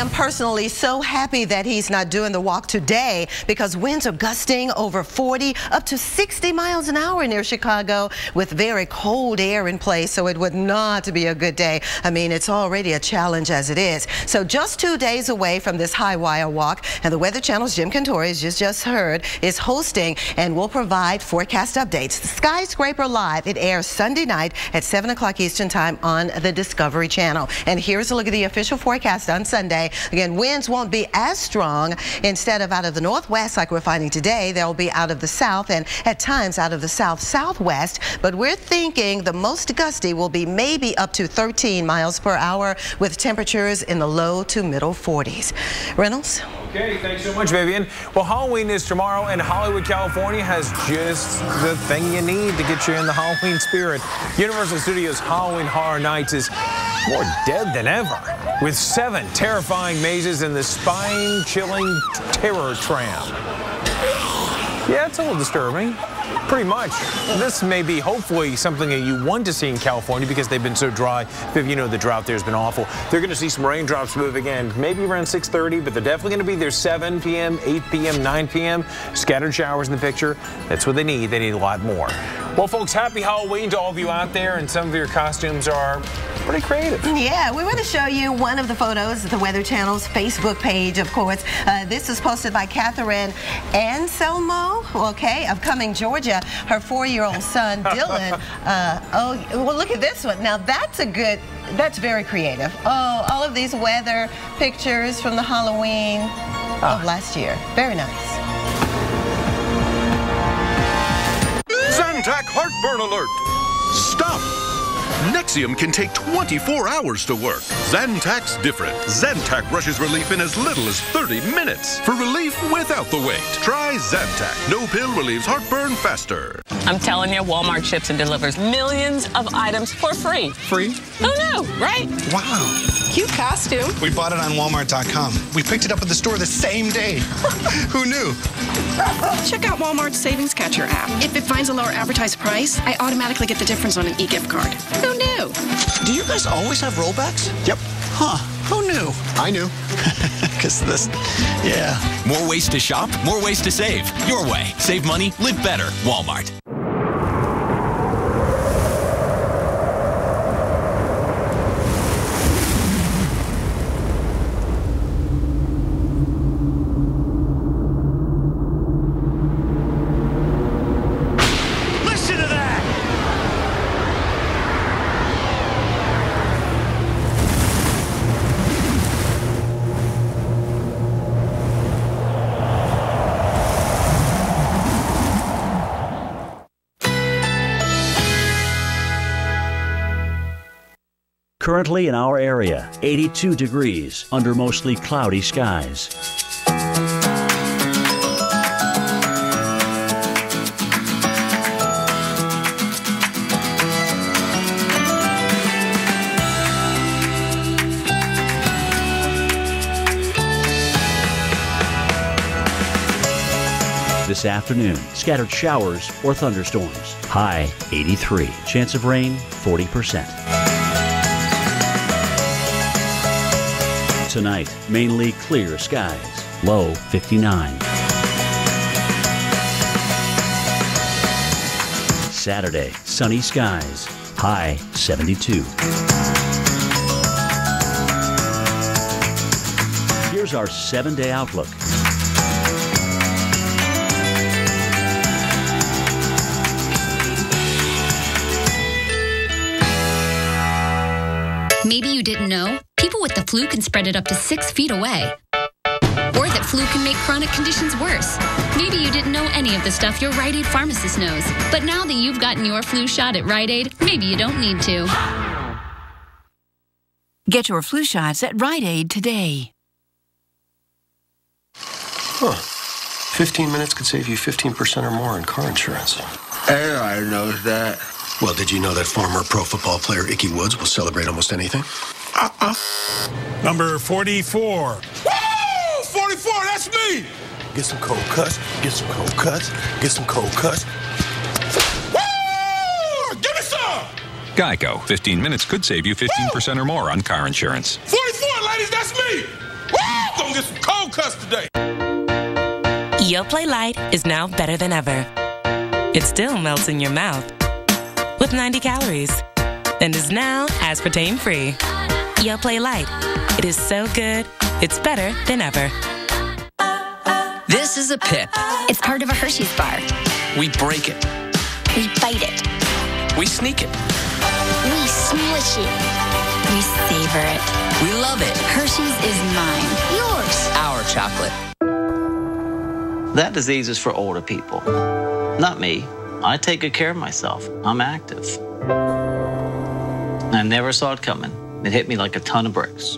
Am personally so happy that he's not doing the walk today because winds are gusting over 40 up to 60 miles an hour near Chicago with very cold air in place. So it would not be a good day. I mean, it's already a challenge as it is. So just two days away from this high wire walk and the Weather Channel's Jim Cantore, as you just heard, is hosting and will provide forecast updates. Skyscraper Live, it airs Sunday night at 7 o'clock Eastern Time on the Discovery Channel. And here's a look at the official forecast on Sunday. Again, winds won't be as strong. Instead of out of the northwest like we're finding today, they'll be out of the south and at times out of the south southwest. But we're thinking the most gusty will be maybe up to 13 miles per hour with temperatures in the low to middle 40s. Reynolds?
Okay, thanks so much, Vivian. Well, Halloween is tomorrow, and Hollywood, California has just the thing you need to get you in the Halloween spirit. Universal Studios Halloween Horror Nights is more dead than ever, with seven terrifying mazes in the spine-chilling terror tram. Yeah, it's a little disturbing. Pretty much. This may be hopefully something that you want to see in California because they've been so dry. You know the drought there has been awful. They're going to see some raindrops moving in, maybe around 6.30, but they're definitely going to be there 7 p.m., 8 p.m., 9 p.m. Scattered showers in the picture. That's what they need. They need a lot more. Well, folks, happy Halloween to all of you out there, and some of your costumes are pretty creative.
Yeah, we want to show you one of the photos, of the Weather Channel's Facebook page, of course. Uh, this is posted by Catherine Anselmo, okay, of Cumming, Georgia. Her four-year-old son, Dylan. Uh, oh, well, look at this one. Now, that's a good, that's very creative. Oh, all of these weather pictures from the Halloween ah. of last year. Very nice.
Zantac heartburn alert. Stop. Nexium can take 24 hours to work. Zantac's different. Zantac rushes relief in as little as 30 minutes. For relief without the wait, try Zantac. No pill relieves heartburn faster.
I'm telling you, Walmart ships and delivers millions of items for free.
Free?
Oh, Who knew, right?
Wow.
Cute costume.
We bought it on Walmart.com. We picked it up at the store the same day. Who knew?
Check out Walmart's Savings Catcher app. If it finds a lower advertised price, I automatically get the difference on an e-gift card. Who knew?
Do you guys always have rollbacks? Yep. Huh. Who knew? I knew. Because this, yeah.
More ways to shop, more ways to save. Your way. Save money, live better. Walmart.
Currently in our area, 82 degrees under mostly cloudy skies. This afternoon, scattered showers or thunderstorms. High 83. Chance of rain 40%. Tonight, mainly clear skies, low 59. Saturday, sunny skies, high 72. Here's our seven day outlook.
Maybe you didn't know people with the flu can spread it up to six feet away. Or that flu can make chronic conditions worse. Maybe you didn't know any of the stuff your Rite Aid pharmacist knows. But now that you've gotten your flu shot at Rite Aid, maybe you don't need to.
Get your flu shots at Rite Aid today.
Huh. 15 minutes could save you 15% or more in car insurance.
Everybody knows that.
Well, did you know that former pro football player Ickey Woods will celebrate almost anything?
Uh-uh.
Number 44.
Woo! 44, that's me!
Get some cold cuts, get some cold cuts, get some cold cuts.
Woo! Give me some!
Geico. 15 minutes could save you 15% or more on car insurance.
44, ladies, that's me! Woo! Gonna get some cold cuts today.
Yoplait Light is now better than ever. It still melts in your mouth with 90 calories and is now aspartame free. Yoplait Light. It is so good, it's better than ever.
This is a pip.
It's part of a Hershey's bar.
We break it.
We bite it.
We sneak it.
We smush it. We savor it.
We love it.
Hershey's is mine. Yours.
Our chocolate.
That disease is for older people. Not me. I take good care of myself. I'm active. I never saw it coming. It hit me like a ton of bricks.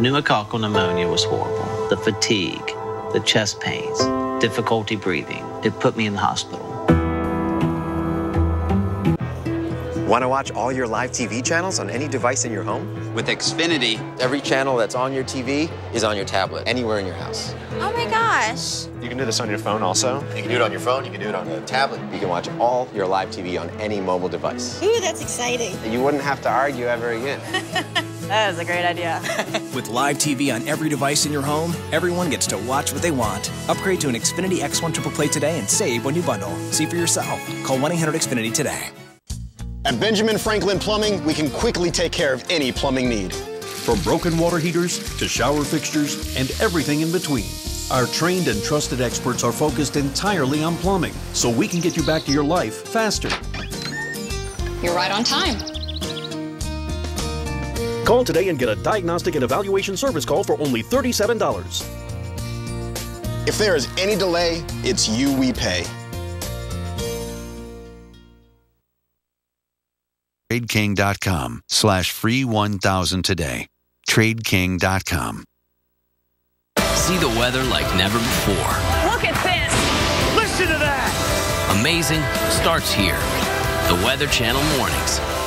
Pneumococcal pneumonia was horrible. The fatigue, the chest pains, difficulty breathing. It put me in the hospital.
Want to watch all your live TV channels on any device in your home?
With Xfinity, every channel that's on your TV is on your tablet, anywhere in your house.
Oh my gosh.
You can do this on your phone also.
You can do it on your phone, you can do it on a tablet. You can watch all your live TV on any mobile device.
Ooh, that's exciting.
You wouldn't have to argue ever again.
That is a great idea.
With live TV on every device in your home, everyone gets to watch what they want. Upgrade to an Xfinity X1 Triple Play today and save when you bundle. See for yourself. Call 1 800 Xfinity today.
At Benjamin Franklin Plumbing, we can quickly take care of any plumbing need.
From broken water heaters to shower fixtures and everything in between. Our trained and trusted experts are focused entirely on plumbing, so we can get you back to your life faster.
You're right on time.
Call today and get a diagnostic and evaluation service call for only $37.
If there is any delay, it's you we pay.
TradeKing.com slash free 1000 today. TradeKing.com.
See the weather like never before.
Look at this! Listen to that!
Amazing starts here. The Weather Channel Mornings.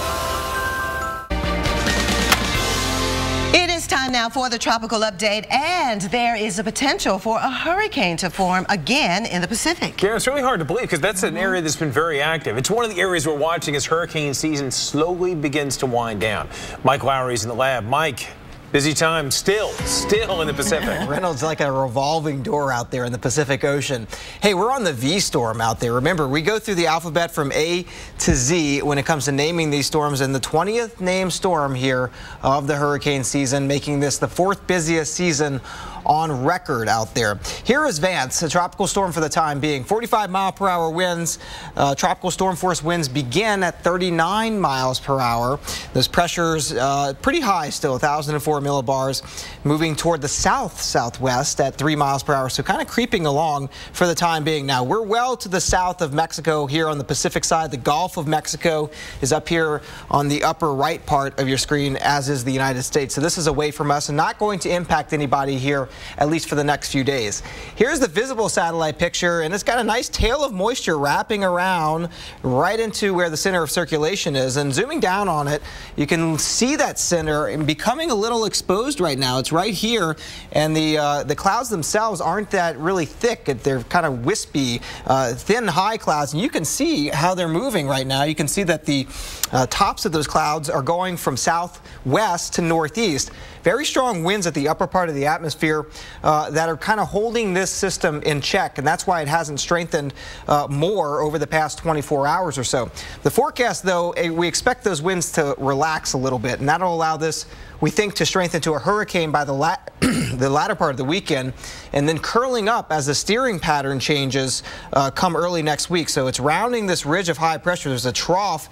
It is time now for the tropical update, and there is a potential for a hurricane to form again in the Pacific.
Yeah, it's really hard to believe because that's an area that's been very active. It's one of the areas we're watching as hurricane season slowly begins to wind down. Mike Lowry's in the lab. Mike, Busy time still, still in the Pacific.
Reynolds like a revolving door out there in the Pacific Ocean. Hey, we're on the V storm out there. Remember, we go through the alphabet from A to Z when it comes to naming these storms, and the 20th named storm here of the hurricane season, making this the fourth busiest season on record out there. Here is Vance, a tropical storm for the time being. 45 mile per hour winds. Uh, tropical storm force winds begin at 39 miles per hour. Those pressures uh, pretty high still, 1,004 millibars, moving toward the south southwest at 3 miles per hour. So kind of creeping along for the time being. Now we're well to the south of Mexico here on the Pacific side. The Gulf of Mexico is up here on the upper right part of your screen, as is the United States. So this is away from us and not going to impact anybody here at least for the next few days. Here's the visible satellite picture, and it's got a nice tail of moisture wrapping around right into where the center of circulation is. And zooming down on it, you can see that center becoming a little exposed right now. It's right here, and the uh, the clouds themselves aren't that really thick. They're kind of wispy, uh, thin, high clouds, and you can see how they're moving right now. You can see that the uh, tops of those clouds are going from southwest to northeast. Very strong winds at the upper part of the atmosphere uh, that are kind of holding this system in check, and that's why it hasn't strengthened uh, more over the past 24 hours or so. The forecast, though, eh, we expect those winds to relax a little bit, and that'll allow this we think to strengthen to a hurricane by the, the latter part of the weekend and then curling up as the steering pattern changes uh, come early next week. So it's rounding this ridge of high pressure. There's a trough,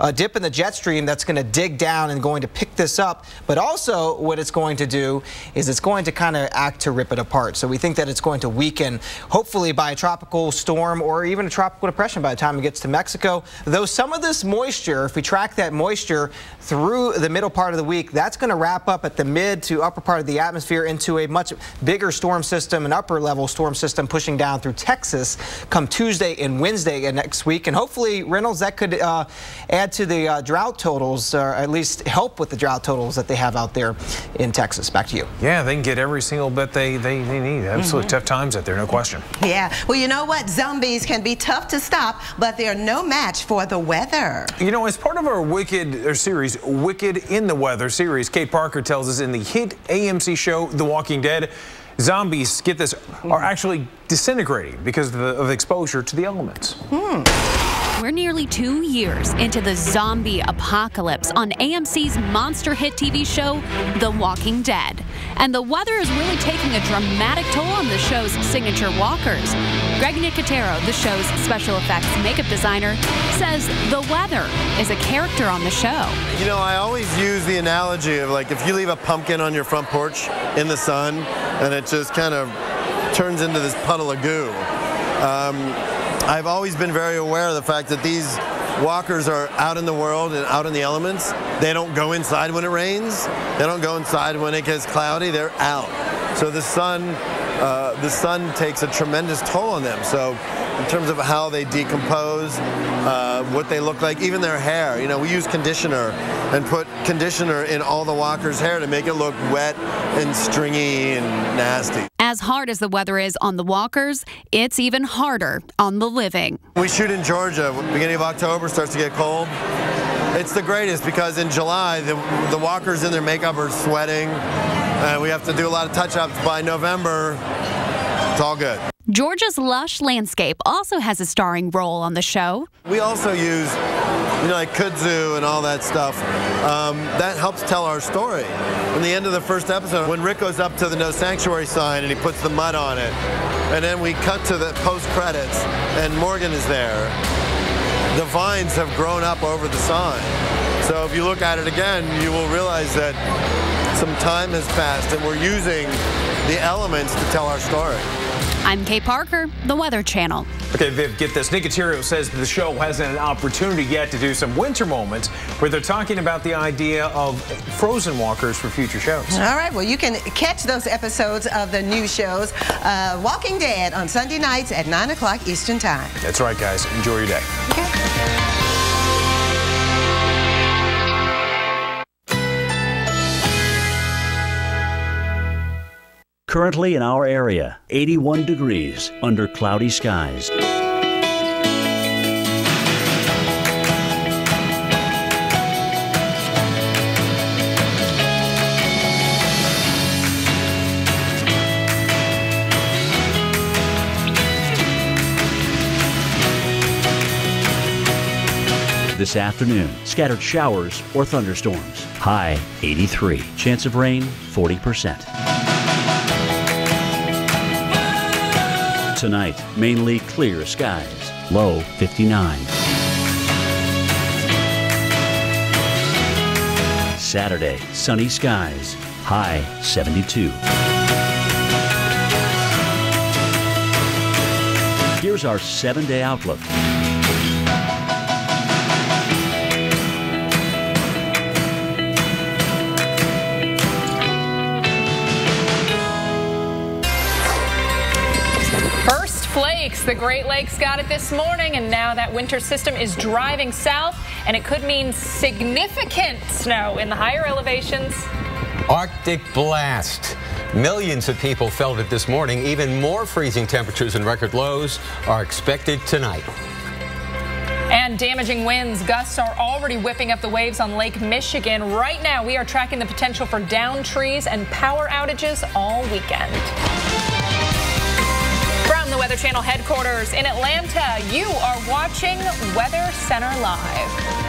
a dip in the jet stream that's going to dig down and going to pick this up. But also what it's going to do is it's going to kind of act to rip it apart. So we think that it's going to weaken hopefully by a tropical storm or even a tropical depression by the time it gets to Mexico. Though some of this moisture, if we track that moisture through the middle part of the week, that's going to wrap up at the mid to upper part of the atmosphere into a much bigger storm system, an upper level storm system pushing down through Texas come Tuesday and Wednesday and next week. And hopefully, Reynolds, that could uh, add to the uh, drought totals, or at least help with the drought totals that they have out there in Texas. Back to you.
Yeah, they can get every single bit they, they, they need. Absolutely mm -hmm. tough times out there, no question.
Yeah. Well, you know what? Zombies can be tough to stop, but they're no match for the weather.
You know, as part of our Wicked series, Wicked in the Weather series, Kait Parker tells us in the hit AMC show The Walking Dead, zombies, get this, are actually disintegrating because of, the, of exposure to the elements.
Hmm.
We're nearly two years into the zombie apocalypse on AMC's monster hit TV show, The Walking Dead. And the weather is really taking a dramatic toll on the show's signature walkers. Greg Nicotero, the show's special effects makeup designer, says the weather is a character on the show.
You know, I always use the analogy of like if you leave a pumpkin on your front porch in the sun and it just kind of turns into this puddle of goo. Um, I've always been very aware of the fact that these walkers are out in the world and out in the elements. They don't go inside when it rains. They don't go inside when it gets cloudy. They're out. So the sun uh, the sun takes a tremendous toll on them. So in terms of how they decompose, uh, what they look like, even their hair. You know, we use conditioner and put conditioner in all the walkers' hair to make it look wet and stringy and nasty.
As hard as the weather is on the walkers, it's even harder on the living.
We shoot in Georgia. Beginning of October starts to get cold. It's the greatest because in July, the, the walkers in their makeup are sweating. And we have to do a lot of touch-ups by November. It's all good.
Georgia's lush landscape also has a starring role on the show.
We also use, you know, like kudzu and all that stuff. Um, that helps tell our story. In the end of the first episode, when Rick goes up to the no sanctuary sign and he puts the mud on it, and then we cut to the post credits and Morgan is there, the vines have grown up over the sign. So if you look at it again, you will realize that some time has passed and we're using the elements to tell our story.
I'm Kait Parker, the Weather Channel.
Okay, Viv, get this. Nicotero says the show hasn't an opportunity yet to do some winter moments where they're talking about the idea of frozen walkers for future shows.
All right, well, you can catch those episodes of the new shows, uh, Walking Dead, on Sunday nights at 9 o'clock Eastern Time.
That's right, guys. Enjoy your day.
Okay.
Currently in our area, 81 degrees under cloudy skies. This afternoon, scattered showers or thunderstorms. High 83. Chance of rain 40%. Tonight, mainly clear skies. Low 59. Saturday, sunny skies. High 72. Here's our seven day outlook.
Flakes. The Great Lakes got it this morning, and now that winter system is driving south, and it could mean significant snow in the higher elevations.
Arctic blast. Millions of people felt it this morning. Even more freezing temperatures and record lows are expected tonight.
And damaging winds, gusts are already whipping up the waves on Lake Michigan. Right now, we are tracking the potential for down trees and power outages all weekend. Weather Channel headquarters in Atlanta, you are watching Weather Center Live.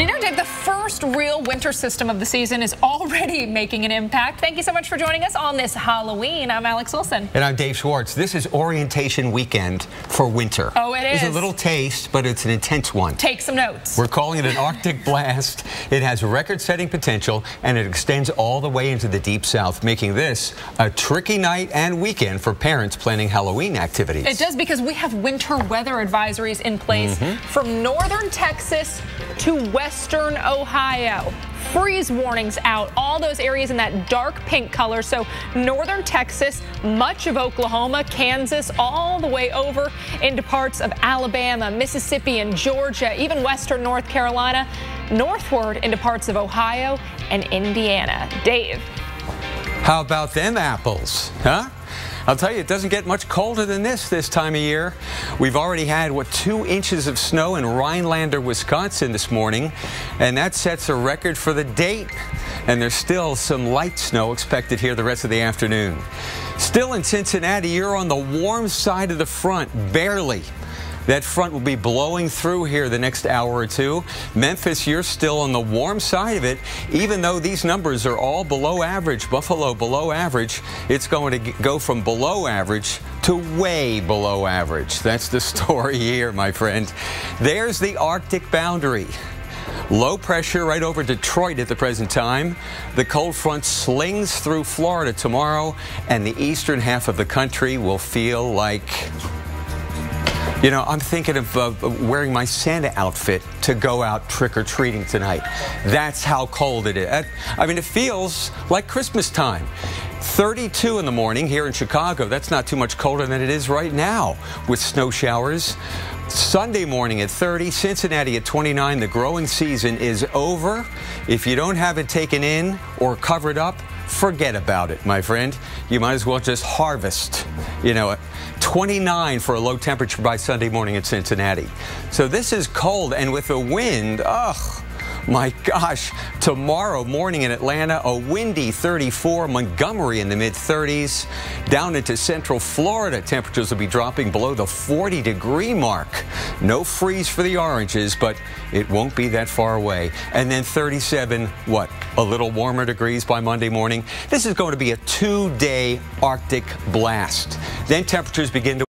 You know, Dave, the first real winter system of the season is already making an impact. Thank you so much for joining us on this Halloween. I'm Alex Wilson.
And I'm Dave Schwartz. This is orientation weekend for winter.
Oh, it
It's a little taste, but it's an intense one.
Take some notes.
We're calling it an Arctic blast. It has record-setting potential, and it extends all the way into the deep south, making this a tricky night and weekend for parents planning Halloween activities.
It does because we have winter weather advisories in place
Mhm.
from northern Texas to western Ohio. Freeze warnings out, all those areas in that dark pink color. So, northern Texas, much of Oklahoma, Kansas, all the way over into parts of Alabama, Mississippi, and Georgia, even western North Carolina, northward into parts of Ohio and Indiana. Dave.
How about them apples, huh? I'll tell you, it doesn't get much colder than this this time of year. We've already had, what, two inches of snow in Rhinelander, Wisconsin this morning, and that sets a record for the date. And there's still some light snow expected here the rest of the afternoon. Still in Cincinnati, you're on the warm side of the front, barely. That front will be blowing through here the next hour or two. Memphis, you're still on the warm side of it. Even though these numbers are all below average, Buffalo below average, it's going to go from below average to way below average. That's the story here, my friend. There's the Arctic boundary. Low pressure right over Detroit at the present time. The cold front slings through Florida tomorrow, and the eastern half of the country will feel like You know, I'm thinking of uh, wearing my Santa outfit to go out trick or treating tonight. That's how cold it is. I mean, it feels like Christmas time. 32 in the morning here in Chicago. That's not too much colder than it is right now with snow showers. Sunday morning at 30, Cincinnati at 29. The growing season is over. If you don't have it taken in or covered up, forget about it, my friend. You might as well just harvest. You know, 29 for a low temperature by Sunday morning in Cincinnati. So this is cold, and with the wind, ugh. My gosh, tomorrow morning in Atlanta, a windy 34, Montgomery in the mid 30s. Down into central Florida, temperatures will be dropping below the 40 degree mark. No freeze for the oranges, but it won't be that far away. And then 37, what, a little warmer degrees by Monday morning. This is going to be a two day Arctic blast. Then temperatures begin to